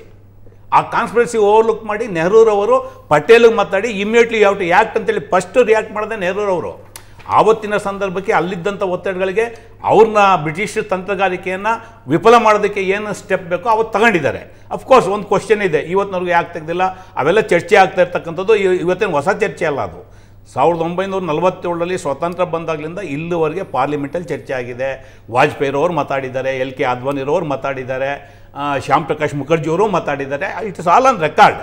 ಆ ಕಾನ್ಸ್ಪಿರಸಿ ಓವರ್ಲುಕ್ ಮಾಡಿ ನೆಹರೂರವರು ಪಟೇಲ್ಗೆ ಮಾತಾಡಿ ಇಮಿಡಿಯೇಟ್ಲಿ ಯಾವ ಟು ಅಂತೇಳಿ ಫಸ್ಟ್ ರಿಯಾಕ್ಟ್ ಮಾಡಿದೆ ನೆಹರೂರವರು. ಆವತ್ತಿನ ಸಂದರ್ಭಕ್ಕೆ ಅಲ್ಲಿದ್ದಂಥ ಒತ್ತಡಗಳಿಗೆ ಅವ್ರನ್ನ ಬ್ರಿಟಿಷ್ ತಂತ್ರಗಾರಿಕೆಯನ್ನು ವಿಫಲ ಮಾಡೋದಕ್ಕೆ ಏನು ಸ್ಟೆಪ್ ಬೇಕೋ ಅವತ್ತು ತಗೊಂಡಿದ್ದಾರೆ. ಅಫ್ಕೋರ್ಸ್ ಒಂದು ಕ್ವಶನ್ ಇದೆ. ಇವತ್ತಿನವ್ರಿಗೆ ಯಾಕೆ ತೆಗ್ದಿಲ್ಲ? ಅವೆಲ್ಲ ಚರ್ಚೆ ಆಗ್ತಾ ಇರ್ತಕ್ಕಂಥದ್ದು. ಇವ- ಇವತ್ತಿನ ಹೊಸ ಚರ್ಚೆ ಅಲ್ಲ ಅದು. ಸಾವಿರದ ಒಂಬೈನೂರ ನಲವತ್ತೇಳರಲ್ಲಿ ಸ್ವತಂತ್ರ ಬಂದಾಗಲಿಂದ ಇಲ್ಲಿವರೆಗೆ ಪಾರ್ಲಿಮೆಂಟಲ್ಲಿ ಚರ್ಚೆ ಆಗಿದೆ. ವಾಜಪೇಯಿರವ್ರು ಮಾತಾಡಿದ್ದಾರೆ ಎಲ್ ಕೆ ಅದ್ವಾನಿರವ್ರು ಮಾತಾಡಿದ್ದಾರೆ ಶ್ಯಾಮ್ ಪ್ರಕಾಶ್ ಮುಖರ್ಜಿಯವರು ಮಾತಾಡಿದ್ದಾರೆ. It's all on record.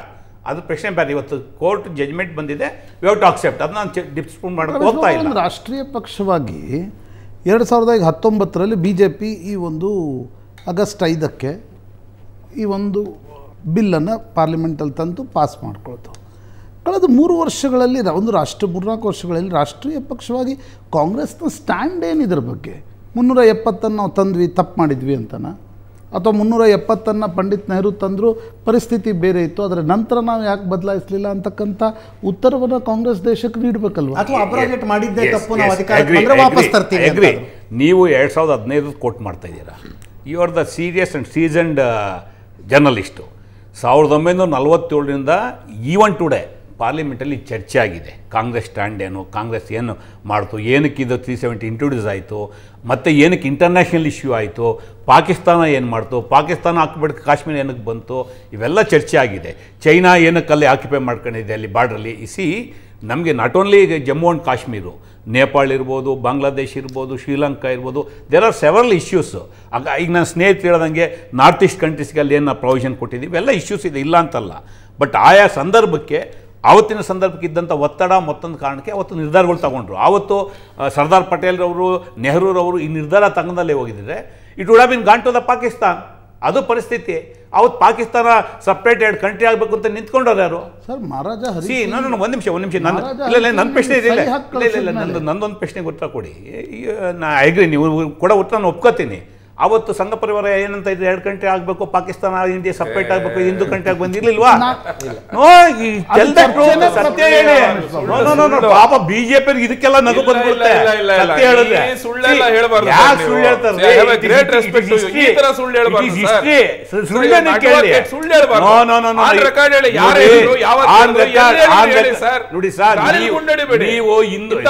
ಅದು ಪ್ರಶ್ನೆ ಬೇರೆ ಇವತ್ತು ಕೋರ್ಟ್ ಜಜ್ಮೆಂಟ್ ಬಂದಿದೆ ವಿ ಹ್ಯಾವ್ ಟು ಅಕ್ಸೆಪ್ಟ್. ಅದನ್ನ ನಾನು ಡಿಸ್ಪ್ಯೂಟ್ ಮಾಡಕ್ಕೆ ಹೋಗ್ತಾ ಇಲ್ಲ. ರಾಷ್ಟ್ರೀಯ ಪಕ್ಷವಾಗಿ ಎರಡು ಸಾವಿರದ ಹತ್ತೊಂಬತ್ತರಲ್ಲಿ ಬಿ ಜೆ ಪಿ ಈ ಒಂದು ಆಗಸ್ಟ್ ಐದಕ್ಕೆ ಈ ಒಂದು ಬಿಲ್ಲನ್ನು ಪಾರ್ಲಿಮೆಂಟಲ್ಲಿ ತಂದು ಪಾಸ್ ಮಾಡ್ಕೊಳ್ತು. ಕಳೆದ ಮೂರು ವರ್ಷಗಳಲ್ಲಿ ಒಂದು ರಾಷ್ಟ್ರ ಮೂರ್ನಾಲ್ಕು ವರ್ಷಗಳಲ್ಲಿ ರಾಷ್ಟ್ರೀಯ ಪಕ್ಷವಾಗಿ ಕಾಂಗ್ರೆಸ್ನ ಸ್ಟ್ಯಾಂಡ್ ಏನಿದ್ರ ಬಗ್ಗೆ? ಮುನ್ನೂರ ಎಪ್ಪತ್ತನ್ನು ನಾವು ತಂದ್ವಿ ತಪ್ಪು ಮಾಡಿದ್ವಿ ಅಂತನಾ? ಅಥವಾ ಮುನ್ನೂರ ಎಪ್ಪತ್ತನ್ನು ಪಂಡಿತ್ ನೆಹರು ತಂದರು ಪರಿಸ್ಥಿತಿ ಬೇರೆ ಇತ್ತು ಅದರ ನಂತರ ನಾವು ಯಾಕೆ ಬದಲಾಯಿಸಲಿಲ್ಲ ಅಂತಕ್ಕಂಥ ಉತ್ತರವನ್ನು ಕಾಂಗ್ರೆಸ್ ದೇಶಕ್ಕೆ ನೀಡಬೇಕಲ್ವಾ? ಅಥವಾ ಅಬ್ರಾಗೇಟ್ ಮಾಡಿದ್ದೇ ತಪ್ಪು ನಾವು ಬಂದ್ರೆ ವಾಪಸ್ ತರ್ತೀವಿ. ನೀವು ಎರಡು ಸಾವಿರದ ಹದಿನೈದು ಕೋಟ್ ಮಾಡ್ತಾ ಇದ್ದೀರಾ? You are the serious and seasoned journalist ಸಾವಿರದ ಒಂಬೈನೂರ ನಲವತ್ತೇಳರಿಂದ ಈವನ್ ಟುಡೇ ಪಾರ್ಲಿಮೆಂಟಲ್ಲಿ ಚರ್ಚೆ ಆಗಿದೆ. ಕಾಂಗ್ರೆಸ್ ಸ್ಟ್ಯಾಂಡ್ ಏನು, ಕಾಂಗ್ರೆಸ್ ಏನು ಮಾಡ್ತು, ಏನಕ್ಕೆ ಇದು ತ್ರೀ ಸೆವೆಂಟಿ ಇಂಟ್ರೊಡ್ಯೂಸ್ ಆಯಿತು, ಮತ್ತು ಏನಕ್ಕೆ ಇಂಟರ್ನ್ಯಾಷನಲ್ ಇಶ್ಯೂ ಆಯಿತು, ಪಾಕಿಸ್ತಾನ ಏನು ಮಾಡ್ತು, ಪಾಕಿಸ್ತಾನ ಹಾಕ್ಬಿಟ್ಟು ಕಾಶ್ಮೀರ ಏನಕ್ಕೆ ಬಂತು, ಇವೆಲ್ಲ ಚರ್ಚೆ ಆಗಿದೆ. ಚೈನಾ ಏನಕ್ಕೆ ಅಲ್ಲಿ ಆಕ್ಯುಪೈ ಮಾಡ್ಕೊಂಡಿದೆ, ಅಲ್ಲಿ ಬಾರ್ಡ್ರಲ್ಲಿ ಸಿ ನಮಗೆ not only Jammu and Kashmir, Nepal ಇರ್ಬೋದು, ಬಾಂಗ್ಲಾದೇಶ್ ಇರ್ಬೋದು, ಶ್ರೀಲಂಕಾ ಇರ್ಬೋದು ದೇರ್ ಆರ್ ಸೆವರಲ್ ಇಶ್ಯೂಸ್ ಆಗ ಈಗ ನನ್ನ ಸ್ನೇಹಿತರು ಹೇಳ್ದಂಗೆ ನಾರ್ತ್ ಈಸ್ಟ್ ಕಂಟ್ರೀಸ್ಗೆ ಅಲ್ಲಿ ಏನು ಪ್ರೊವಿಷನ್ ಕೊಟ್ಟಿದ್ದೀವಿ, ಇವೆಲ್ಲ ಇಶ್ಯೂಸ್ ಇದೆ, ಇಲ್ಲ ಅಂತಲ್ಲ. ಬಟ್ ಆಯಾ ಸಂದರ್ಭಕ್ಕೆ ಆವತ್ತಿನ ಸಂದರ್ಭಕ್ಕೆ ಇದ್ದಂಥ ಒತ್ತಡ ಮತ್ತೊಂದು ಕಾರಣಕ್ಕೆ ಅವತ್ತು ನಿರ್ಧಾರಗಳು ತಗೊಂಡ್ರು. ಆವತ್ತು ಪಟೇಲ್ ಸರ್ದಾರ್ ಪಟೇಲ್ರವರು ನೆಹರೂರವರು ಈ ನಿರ್ಧಾರ ತಂಗದಲ್ಲೇ ಹೋಗಿದ್ದರೆ it would have been gone to the Pakistan ಅದು ಪರಿಸ್ಥಿತಿ. ಅವತ್ತು ಪಾಕಿಸ್ತಾನ ಸಪ್ರೇಟ್ ಎರಡು ಕಂಟ್ರಿ ಆಗಬೇಕು ಅಂತ ನಿಂತ್ಕೊಂಡವ್ರು ಯಾರು? ಸರ್ ಮಹಾರಾಜ ಹರಿ ಸಿ ನಾನು ಒಂದು ನಿಮಿಷ ಒಂದು ನಿಮಿಷ ನನ್ನ ಇಲ್ಲ ಇಲ್ಲ ನನ್ನ ಪ್ರಶ್ನೆ ಇದೆ ಇಲ್ಲ ಇಲ್ಲ ಇಲ್ಲ. ನಂದು ನಂದೊಂದು ಪ್ರಶ್ನೆಗೆ ಉತ್ತರ ಕೊಡಿ. ನಾ ಅಗ್ರಿ ನೀವು ಕೂಡ ಉತ್ತರ ನಾನು ಒಪ್ಕೋತೀನಿ. ಅವತ್ತು ಸಂಘ ಪರಿವಾರ ಏನಂತ ಇದ್ರೆ ಎರಡು ಕಂಟ್ರಿ ಆಗಬೇಕು ಪಾಕಿಸ್ತಾನ ಇಂಡಿಯಾ ಸಪ್ರೇಟ್ ಆಗಬೇಕು ಹಿಂದೂ ಕಂಟ್ರಿ ಆಗಿ ಬಂದಿರ್ಲಿಲ್ವಾ ನೋ ಸತ್ಯ ಹೇಳಿ ಪಾಪ ಬಿಜೆಪಿ ಇದಕ್ಕೆಲ್ಲ ನಗು ಬಂದ್ಬಿಡುತ್ತೆ. ಸತ್ಯ ಹೇಳಿದ್ರೆ ಸುಳ್ಳು ಹೇಳ್ತಾರೆ? ನೋಡಿ. ಸರ್. ನೀವು-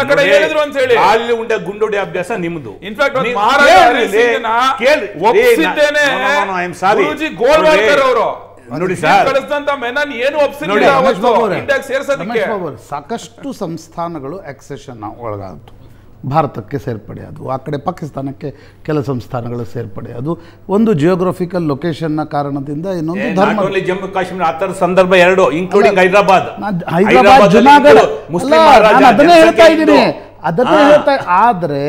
ಕಡೆ ನೋಡಿ, ಹೇಳಿದ್ರು ಅಂತ ಹೇಳಿ. ಗಾಳಿಲಿ ಉಂಡೆ ಗುಂಡೋಡಿ ಅಭ್ಯಾಸ ನಿಮ್ದು. ಇನ್ಫ್ಯಾಕ್ಟ್ ಮಹಾರಾಜ ಒಪ್ಪಿಸಿದ್ದೇನೆ. ಗುರೂಜಿ ಗೋಲ್ವಾಲ್ಕರ್ ಅವರು ನೋಡಿ ಕಳಿಸಿದಂತ ಮೆನನ್ ಏನು ಸಾಕಷ್ಟು ಸಂಸ್ಥಾನಗಳು ಆಕ್ಸೆಷನ್ ಒಳಗಾಯಿತು ಭಾರತಕ್ಕೆ ಸೇರ್ಪಡೆ ಅದು. ಆ ಕಡೆ ಪಾಕಿಸ್ತಾನಕ್ಕೆ ಕೆಲ ಸಂಸ್ಥಾನಗಳು ಸೇರ್ಪಡೆ ಅದು. ಒಂದು ಜಿಯೋಗ್ರಫಿಕಲ್ ಲೊಕೇಶನ್ನ ಕಾರಣದಿಂದ ಇನ್ನೊಂದು ಧರ್ಮ ಜಮ್ಮು ಕಾಶ್ಮೀರ ಆ ಸಂದರ್ಭ ಎರಡು ಇನ್ಕ್ಲೂಡಿಂಗ್ ಹೈದರಾಬಾದ್. ಹೈದರಾಬಾದ್ ಜುನಾಗಢ. ಮುಸ್ಲಿಂ ಅದನ್ನೇ ಹೇಳ್ತಾ ಇದ್ದೀನಿ. ಅದನ್ನೇ ಹೇಳ್ತಾ ಆದರೆ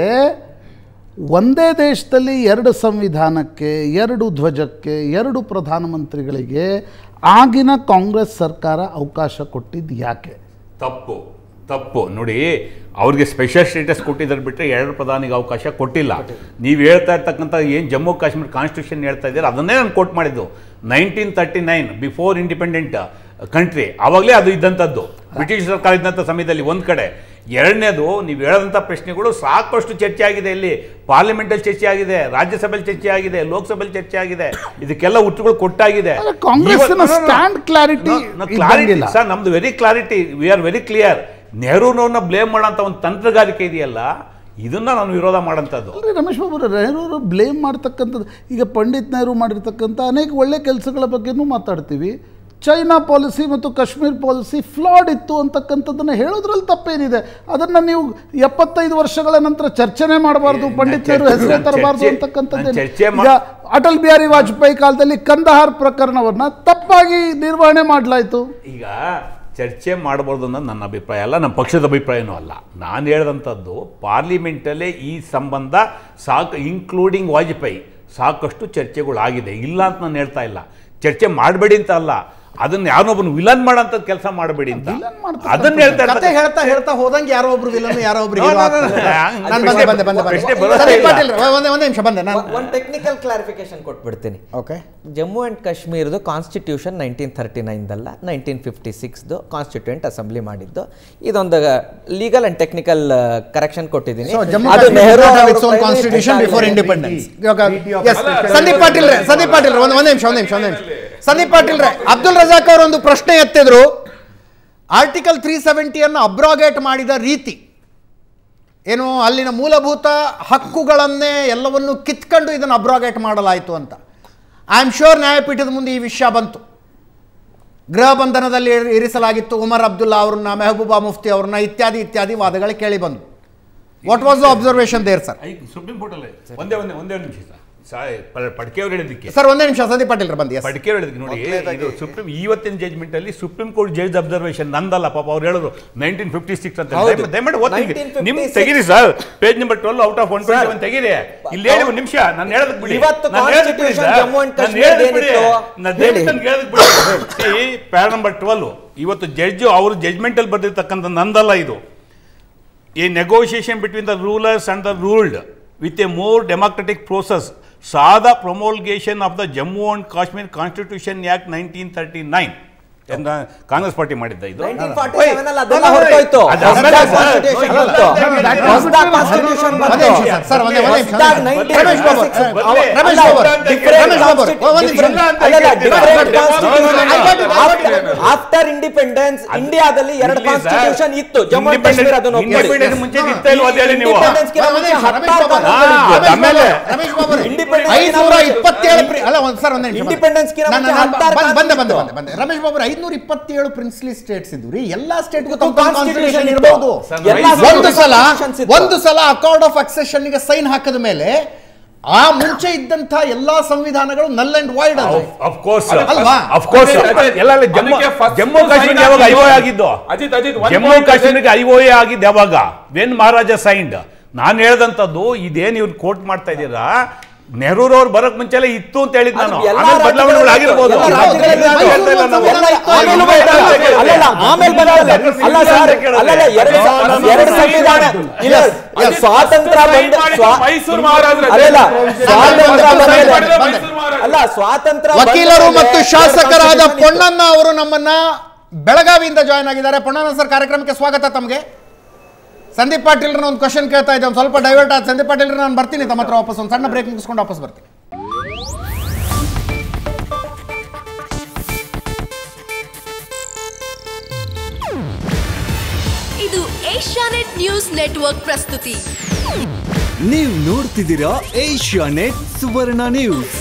ಒಂದೇ ದೇಶದಲ್ಲಿ ಎರಡು ಸಂವಿಧಾನಕ್ಕೆ ಎರಡು ಧ್ವಜಕ್ಕೆ ಎರಡು ಪ್ರಧಾನಮಂತ್ರಿಗಳಿಗೆ ಆಗಿನ ಕಾಂಗ್ರೆಸ್ ಸರ್ಕಾರ ಅವಕಾಶ ಕೊಟ್ಟಿದ್ದು ಯಾಕೆ? ತಪ್ಪು ತಪ್ಪು. ನೋಡಿ ಅವ್ರಿಗೆ ಸ್ಪೆಷಲ್ ಸ್ಟೇಟಸ್ ಕೊಟ್ಟಿದ್ದಾರೆ ಬಿಟ್ಟರೆ ಎರಡು ಪ್ರಧಾನಿಗೆ ಅವಕಾಶ ಕೊಟ್ಟಿಲ್ಲ. ನೀವು ಹೇಳ್ತಾ ಇರ್ತಕ್ಕಂಥ ಏನು ಜಮ್ಮು ಕಾಶ್ಮೀರ ಕಾನ್ಸ್ಟಿಟ್ಯೂಷನ್ ಹೇಳ್ತಾ ಇದ್ದೀರಾ ಅದನ್ನೇ ನಾನು ಕೋಟ್ ಮಾಡಿದ್ದು. Nineteen thirty nine before independent country ಆವಾಗಲೇ ಅದು ಇದ್ದಂಥದ್ದು. ಬ್ರಿಟಿಷ್ ಸರ್ಕಾರ ಇದ್ದಂಥ ಸಮಯದಲ್ಲಿ ಒಂದು ಕಡೆ. ಎರಡನೇದು ನೀವು ಹೇಳದಂಥ ಪ್ರಶ್ನೆಗಳು ಸಾಕಷ್ಟು ಚರ್ಚೆ ಆಗಿದೆ ಇಲ್ಲಿ ಪಾರ್ಲಿಮೆಂಟಲ್ಲಿ ಚರ್ಚೆ ಆಗಿದೆ ರಾಜ್ಯಸಭೆಯಲ್ಲಿ ಚರ್ಚೆ ಆಗಿದೆ ಲೋಕಸಭೆಯಲ್ಲಿ ಚರ್ಚೆ ಆಗಿದೆ ಇದಕ್ಕೆಲ್ಲ ಉತ್ತರಗಳು ಕೊಟ್ಟಾಗಿದೆ ಕ್ಲಾರಿಟಿ ಸರ್ ನಮ್ದು very clarity we are very clear ನೆಹರೂನವ್ರನ್ನ blame ಮಾಡೋಂಥ ಒಂದು ತಂತ್ರಗಾರಿಕೆ ಇದೆಯಲ್ಲ ಇದನ್ನ ನಾನು ವಿರೋಧ ಮಾಡೋಂಥದ್ದು ಅಂದರೆ ರಮೇಶ್ ಬಾಬು ನೆಹರೂರು ಬ್ಲೇಮ್ ಮಾಡ್ತಕ್ಕಂಥದ್ದು ಈಗ ಪಂಡಿತ್ ನೆಹರು ಮಾಡಿರ್ತಕ್ಕಂಥ ಅನೇಕ ಒಳ್ಳೆ ಕೆಲಸಗಳ ಬಗ್ಗೆನೂ ಮಾತಾಡ್ತೀವಿ. ಚೈನಾ ಪಾಲಿಸಿ ಮತ್ತು ಕಾಶ್ಮೀರ್ ಪಾಲಿಸಿ ಫ್ಲಾಡ್ ಇತ್ತು ಅಂತಕ್ಕಂಥದ್ದನ್ನು ಹೇಳೋದ್ರಲ್ಲಿ ತಪ್ಪೇನಿದೆ. ಅದನ್ನು ನೀವು ಎಪ್ಪತ್ತೈದು ವರ್ಷಗಳ ನಂತರ ಚರ್ಚೆನೇ ಮಾಡಬಾರ್ದು ಪಂಡಿತರು ಪಂಡಿತ್ ನಾನ್ ನೆಹರು ಹೆಸರೇ ಚರ್ಚೆ- ತರಬಾರ್ದು ಅಂತಕ್ಕಂಥದ್ದು ಅಟಲ್ ಬಿಹಾರಿ ವಾಜಪೇಯಿ ಕಾಲದಲ್ಲಿ ಕಂದಹಾರ್ ಪ್ರಕರಣವನ್ನ ತಪ್ಪಾಗಿ ನಿರ್ವಹಣೆ ಮಾಡಲಾಯಿತು. ಈಗ ಚರ್ಚೆ ಮಾಡಬಾರ್ದು ಅನ್ನೋದು ನನ್ನ ಅಭಿಪ್ರಾಯ ಅಲ್ಲ ನಮ್ಮ ಪಕ್ಷದ ಅಭಿಪ್ರಾಯನೂ ಅಲ್ಲ. ನಾನು ಹೇಳಿದಂಥದ್ದು ಪಾರ್ಲಿಮೆಂಟಲ್ಲೇ ಈ ಸಂಬಂಧ ಸಾಕು ಇನ್ಕ್ಲೂಡಿಂಗ್ ವಾಜಪೇಯಿ ಸಾಕಷ್ಟು ಚರ್ಚೆಗಳಾಗಿದೆ. ಇಲ್ಲ ಅಂತ ನಾನು ಹೇಳ್ತಾ ಇಲ್ಲ. ಚರ್ಚೆ ಮಾಡಬೇಡಿ ಅಂತ ಅಲ್ಲ. ಅದನ್ನ ಯಾರೊಬ್ಬನು ವಿಲನ್ ಮಾಡಂತ ಕೆಲಸ ಮಾಡಬೇಡಿ ಅಂತ. ಅದನ್ನ ಹೇಳ್ತಾ ಕತೆ ಹೇಳ್ತಾ ಹೇಳ್ತಾ ಹೋದಂಗೆ ಯಾರೋ ಒಬ್ರು ವಿಲನ್ ಯಾರೋ ಒಬ್ರು ನಾನು ಬಂದೆ. ಪಾಟೀಲ್ ಒಂದೇ ಒಂದೇ ನಿಮಿಷ ಬಂದೆ ನಾನು ಒಂದು ಟೆಕ್ನಿಕಲ್ ಕ್ಲಾರಿಫಿಕೇಶನ್ ಕೊಟ್ಬಿಡ್ತೀನಿ. ಓಕೆ ಜಮ್ಮು ಅಂಡ್ ಕಾಶ್ಮೀರದು ಕಾನ್ಸ್ಟಿಟ್ಯೂಷನ್ ನೈನ್ಟೀನ್ ತರ್ಟಿ ನೈನ್ದಲ್ಲ ನೈನ್ಟೀನ್ ಫಿಫ್ಟಿ ಸಿಕ್ಸ್ದು ಕಾನ್ಸ್ಟಿಟ್ಯೂಂಟ್ ಅಸೆಂಬ್ಲಿ ಮಾಡಿದ್ದು. ಇದೊಂದು ಲೀಗಲ್ ಅಂಡ್ ಟೆಕ್ನಿಕಲ್ ಕರೆಕ್ಷನ್ ಕೊಟ್ಟಿದ್ದೀನಿ. ಅದು ನೆಹರು ಕಾನ್ಸ್ಟಿಟ್ಯೂಷನ್ ಬಿಫೋರ್ ಅಲ್ಲ, ಸಂದೀಪ್ ಪಾಟೀಲ್ ರೇ ಸಂದೀಪ್ ಪಾಟೀಲ್ ಒಂದು ನಿಮಿಷ ಒಂದು ನಿಮಿಷ ಒಂದು ನಿಮಿಷ. ಸಂದೀಪ್ ಪಾಟೀಲ್ ರೇ ಅಬ್ದುಲ್ ರಜಾಕ್ ಅವರು ಒಂದು ಪ್ರಶ್ನೆ ಎತ್ತಿದ್ರು. ಆರ್ಟಿಕಲ್ ತ್ರೀ ಸೆವೆಂಟಿಯನ್ನು ಅಬ್ರಾಗೇಟ್ ಮಾಡಿದ ರೀತಿ. ಏನು, ಅಲ್ಲಿನ ಮೂಲಭೂತ ಹಕ್ಕುಗಳನ್ನೇ ಎಲ್ಲವನ್ನು ಕಿತ್ಕೊಂಡು ಇದನ್ನು ಅಬ್ರಾಗೇಟ್ ಮಾಡಲಾಯಿತು ಅಂತ. ಐ ಆಮ್ ಶೋರ್ ನ್ಯಾಯಪೀಠದ ಮುಂದೆ ಈ ವಿಷಯ ಬಂತು. ಗೃಹ ಬಂಧನದಲ್ಲಿ ಇರಿಸಲಾಗಿತ್ತು ಉಮರ್ ಅಬ್ದುಲ್ಲಾ ಅವ್ರನ್ನ, ಮೆಹಬೂಬಾ ಮುಫ್ತಿ ಅವ್ರನ್ನ, ಇತ್ಯಾದಿ ಇತ್ಯಾದಿ ವಾದಗಳು ಕೇಳಿ ಬಂದು what was the observation there sir supreme ಕೋರ್ಟಲ್ಲಿ ಒಂದೇ ಒಂದೇ ಒಂದೇ ನಿಮಿಷ ಸರ್ ಪಡ್ಕೆ ಅವ್ರು ಹೇಳಿದ್ದಕ್ಕೆ. ಸರ್ ಒಂದೇ ನಿಮಿಷ ಸಂದೀಪ್ ಪಾಟೀಲ್ ಬಂದಿ ಎಸ್ ಪಡ್ಕೆ ಹೇಳಿದ್ಕೆ ನೋಡಿ ಇದು ಸುಪ್ರೀಂ ಇವತ್ತಿನ ಜಜ್ಮೆಂಟ್ ಅಲ್ಲಿ ಸುಪ್ರೀಂ ಕೋರ್ಟ್ ಜಡ್ಜ್ ಅಬ್ಸರ್ವೇಷನ್ ನಂದಲ್ಲ ಪಾಪ ಅವ್ರು ಹೇಳಿದ್ರು ನೈನ್ಟೀನ್ ಫಿಫ್ಟಿ ಸಿಕ್ಸ್ ಅಂತ. ದಯಮಾಡಿ- ಓದ್ತೀನಿ. 1956 ನಿಮ್ ತೆಗೀರಿ sir page number twelve out of one twenty one ತೆಗೀರಿ. ಇಲ್ಲಿ ಹೇಳಿ ಒಂದು ನಿಮಿಷ ನಾನು ಹೇಳದಕ್ಕೆ ಬಿಡಿ. ಇವತ್ತು ನಾನು ಹೇಳದಕ್ಕೆ ಬಿಡಿ ನಾನು? ನಾನು ಹೇಳದಕ್ಕೆ ಪ್ಯಾರ ನಂಬರ್ ಟ್ವೆಲ್ ಇವತ್ತು ಜಡ್ಜ್ ಅವರು ಜಜ್ಮೆಂಟ್ ಅಲ್ಲಿ ಬರ್ದಿರ್ತಕ್ಕಂಥ ನಂದಲ್ಲ ಇದು. A negotiation between the rulers and the ruled with a more democratic process. Saw the promulgation of the Jammu and Kashmir Constitution Act 1939. ಎಂದ ಕಾಂಗ್ರೆಸ್ ಪಾರ್ಟಿ ಮಾಡಿದ್ದ ಇದು? 1947 ಅಲ್ಲಿ ಅದೆಲ್ಲ ಹೊರಟೋಯ್ತು. ಅದು ಹೊಸ್ದಾಗಿ ಆಮೇಲೆ ಸರ್, constitution ಇಲ್ಲ, ಬಂತು. ಇಲ್ಲ, ಇಲ್ಲ, ಹೊಸ್ದಾಗಿ constitution ಒಂದೇ ಬಂತು. ನಿಮಿಷ ಸರ್, ಸರ್ ಒಂದೇ ಒಂದೇ ನಿಮಿಷ ಹೊಸ್ದಾಗಿ ರಮೇಶ್ ಬಾಬು 1956 ಅವ- ರಮೇಶ್ ಬಾಬು different ರಮೇಶ್ ಬಾಬು constitu- ಒಂದ್ ನಿಮಿಷ different- ಅಂತ ಅಲ್ಲಲ್ಲ, ಹೇಳ್ತೀರಾ? different No, no, no, constitution. no, no, no, no, After- no, no. after independence ಇಂಡಿಯಾದಲ್ಲಿ ಎರಡು ಕಾನ್ಸ್ಟಿಟ್ಯೂಷನ್ ಇತ್ತು. ಜಮ್ಮು ಇಂಡಿಪೆಂಡೆನ್ಸ್ ಮುಂಚೆ ರಮೇಶ್ ಬಾಬು ಐನೂರ ಇಪ್ಪತ್ತೇಳು ಪ್ರಿನ್ಸ್ಲಿ ಸ್ಟೇಟ್ಸ್ ಇದ್ದು ರೀ ಎಲ್ಲಾ ಸ್ಟೇಟ್ಗೂ ತಮ್ಮ ಕಾನ್ಸ್ಟಿಟ್ಯೂಷನ್ ಇರಬಹುದು ಒಂದು ಸಲ ಒಂದು ಸಲ ಅಕಾರ್ಡ್ ಆಫ್ ಅಕ್ಸೆಷನ್ಗೆ ಸೈನ್ ಹಾಕಿದ ಮೇಲೆ ಆ ಮುಂಚೆ ಇದ್ದಂತ ಎಲ್ಲಾ ಸಂವಿಧಾನಗಳು ನಲ್ ಅಂಡ್ ವೈಡ್ ಅದು ಆಫ್ ಕೋರ್ಸ್ ಅಲ್ವಾ? ಆಫ್ ಕೋರ್ಸ್ ಎಲ್ಲ ಜಮ್ಮು ಕಾಶ್ಮೀರ ಯಾವಾಗ ಆಗಿದ್ದು. ಐಒಎ ಆಗಿದ್ದು? ಅಜಿತ್ ಅಜಿತ್ one ಜಮ್ಮು ಕಾಶ್ಮೀರಕ್ಕೆ ಐಒಎ ಆಗಿದ್ದು ಯಾವಾಗ? ವೆನ್ ಮಹಾರಾಜ ಸೈನ್ಡ್ ನಾನು ಹೇಳ್ದಂಥದ್ದು ಇದೇನು ಇವ್ರು ಕೋಟ್ ಮಾಡ್ತಾ ಇದ್ದೀರಾ? ನೆಹರೂರವ್ರು ಬರಕ್ ಮುಂಚೆಲ್ಲ ಇತ್ತು ಅಂತ ಹೇಳಿದ್ ನಾನು ಅದು ಎಲ್ಲ ಬದಲಾವಣೆಗಳು ಆಗಿರ್ಬೋದು ಎಲ್ಲ ರಾಜ್ಯಗಳಲ್ಲಿ ಮೈಸೂರು ಹೇಳ್ತಾ ಇಲ್ಲ ನಾವು. ಸಂವಿಧಾನ ಎಲ್ಲ ಇತ್ತು. ಆಮೇಲೆ ಎಲ್ಲ ಬಂದಲ್ಲ. ಎಲ್ಲ ಅಲ್ಲಲ್ಲ, ಆಮೇಲೆ ಬಂದಲ್ಲ. ಅಲ್ಲ ಸ್ವಾತಂತ್ರ್ಯ ಬಂದ ಮೈಸೂರು ಮಹಾರಾಜರ ಸ್ವಾತಂತ್ರ್ಯ ಬಂದ ಮೇಲೆ- ಬಂದೆ. ಮೈಸೂರು ಮಹಾರಾಜ ಅಲ್ಲ ಸ್ವಾತಂತ್ರ್ಯ ವಕೀಲರು ಮತ್ತು ಶಾಸಕರಾದ ಪೊಣ್ಣನ್ನ ಪೊನ್ನಣ್ಣ ಅವರು ನಮ್ಮನ್ನ ಬೆಳಗಾವಿಯಿಂದ ಜಾಯ್ನ್ ಆಗಿದ್ದಾರೆ ಪೊನ್ನಣ್ಣ ಸರ್ ಕಾರ್ಯಕ್ರಮಕ್ಕೆ ಸ್ವಾಗತ ತಮಗೆ ಸಂದೀಪ್ ಪಾಟೀಲ್ರನ್ನ ಒಂದು ಕ್ವಶನ್ ಕೇಳ್ತಾ ಇದ್ದೆ. ಒಂದು ಸ್ವಲ್ಪ ಡೈವರ್ಟ್ ಆದ. ಸಂದೀಪ್ ಪಾಟೀಲ್ ನಾನು ಬರ್ತೀನಿ ತಮ್ಮ ಹತ್ರ ವಾಪಸ್ ಒಂದು ಸಣ್ಣ ಬ್ರೇಕ್ ಮುಗಿಸ್ಕೊಂಡು ವಾಪಸ್ ಬರ್ತೀನಿ. ಇದು ಏಷ್ಯಾನೆಟ್ ನ್ಯೂಸ್ ನೆಟ್ವರ್ಕ್ ಪ್ರಸ್ತುತಿ. ನೀವು ನೋಡ್ತಿದ್ದೀರಾ ಏಷ್ಯಾ ನೆಟ್ ಸುವರ್ಣ ನ್ಯೂಸ್.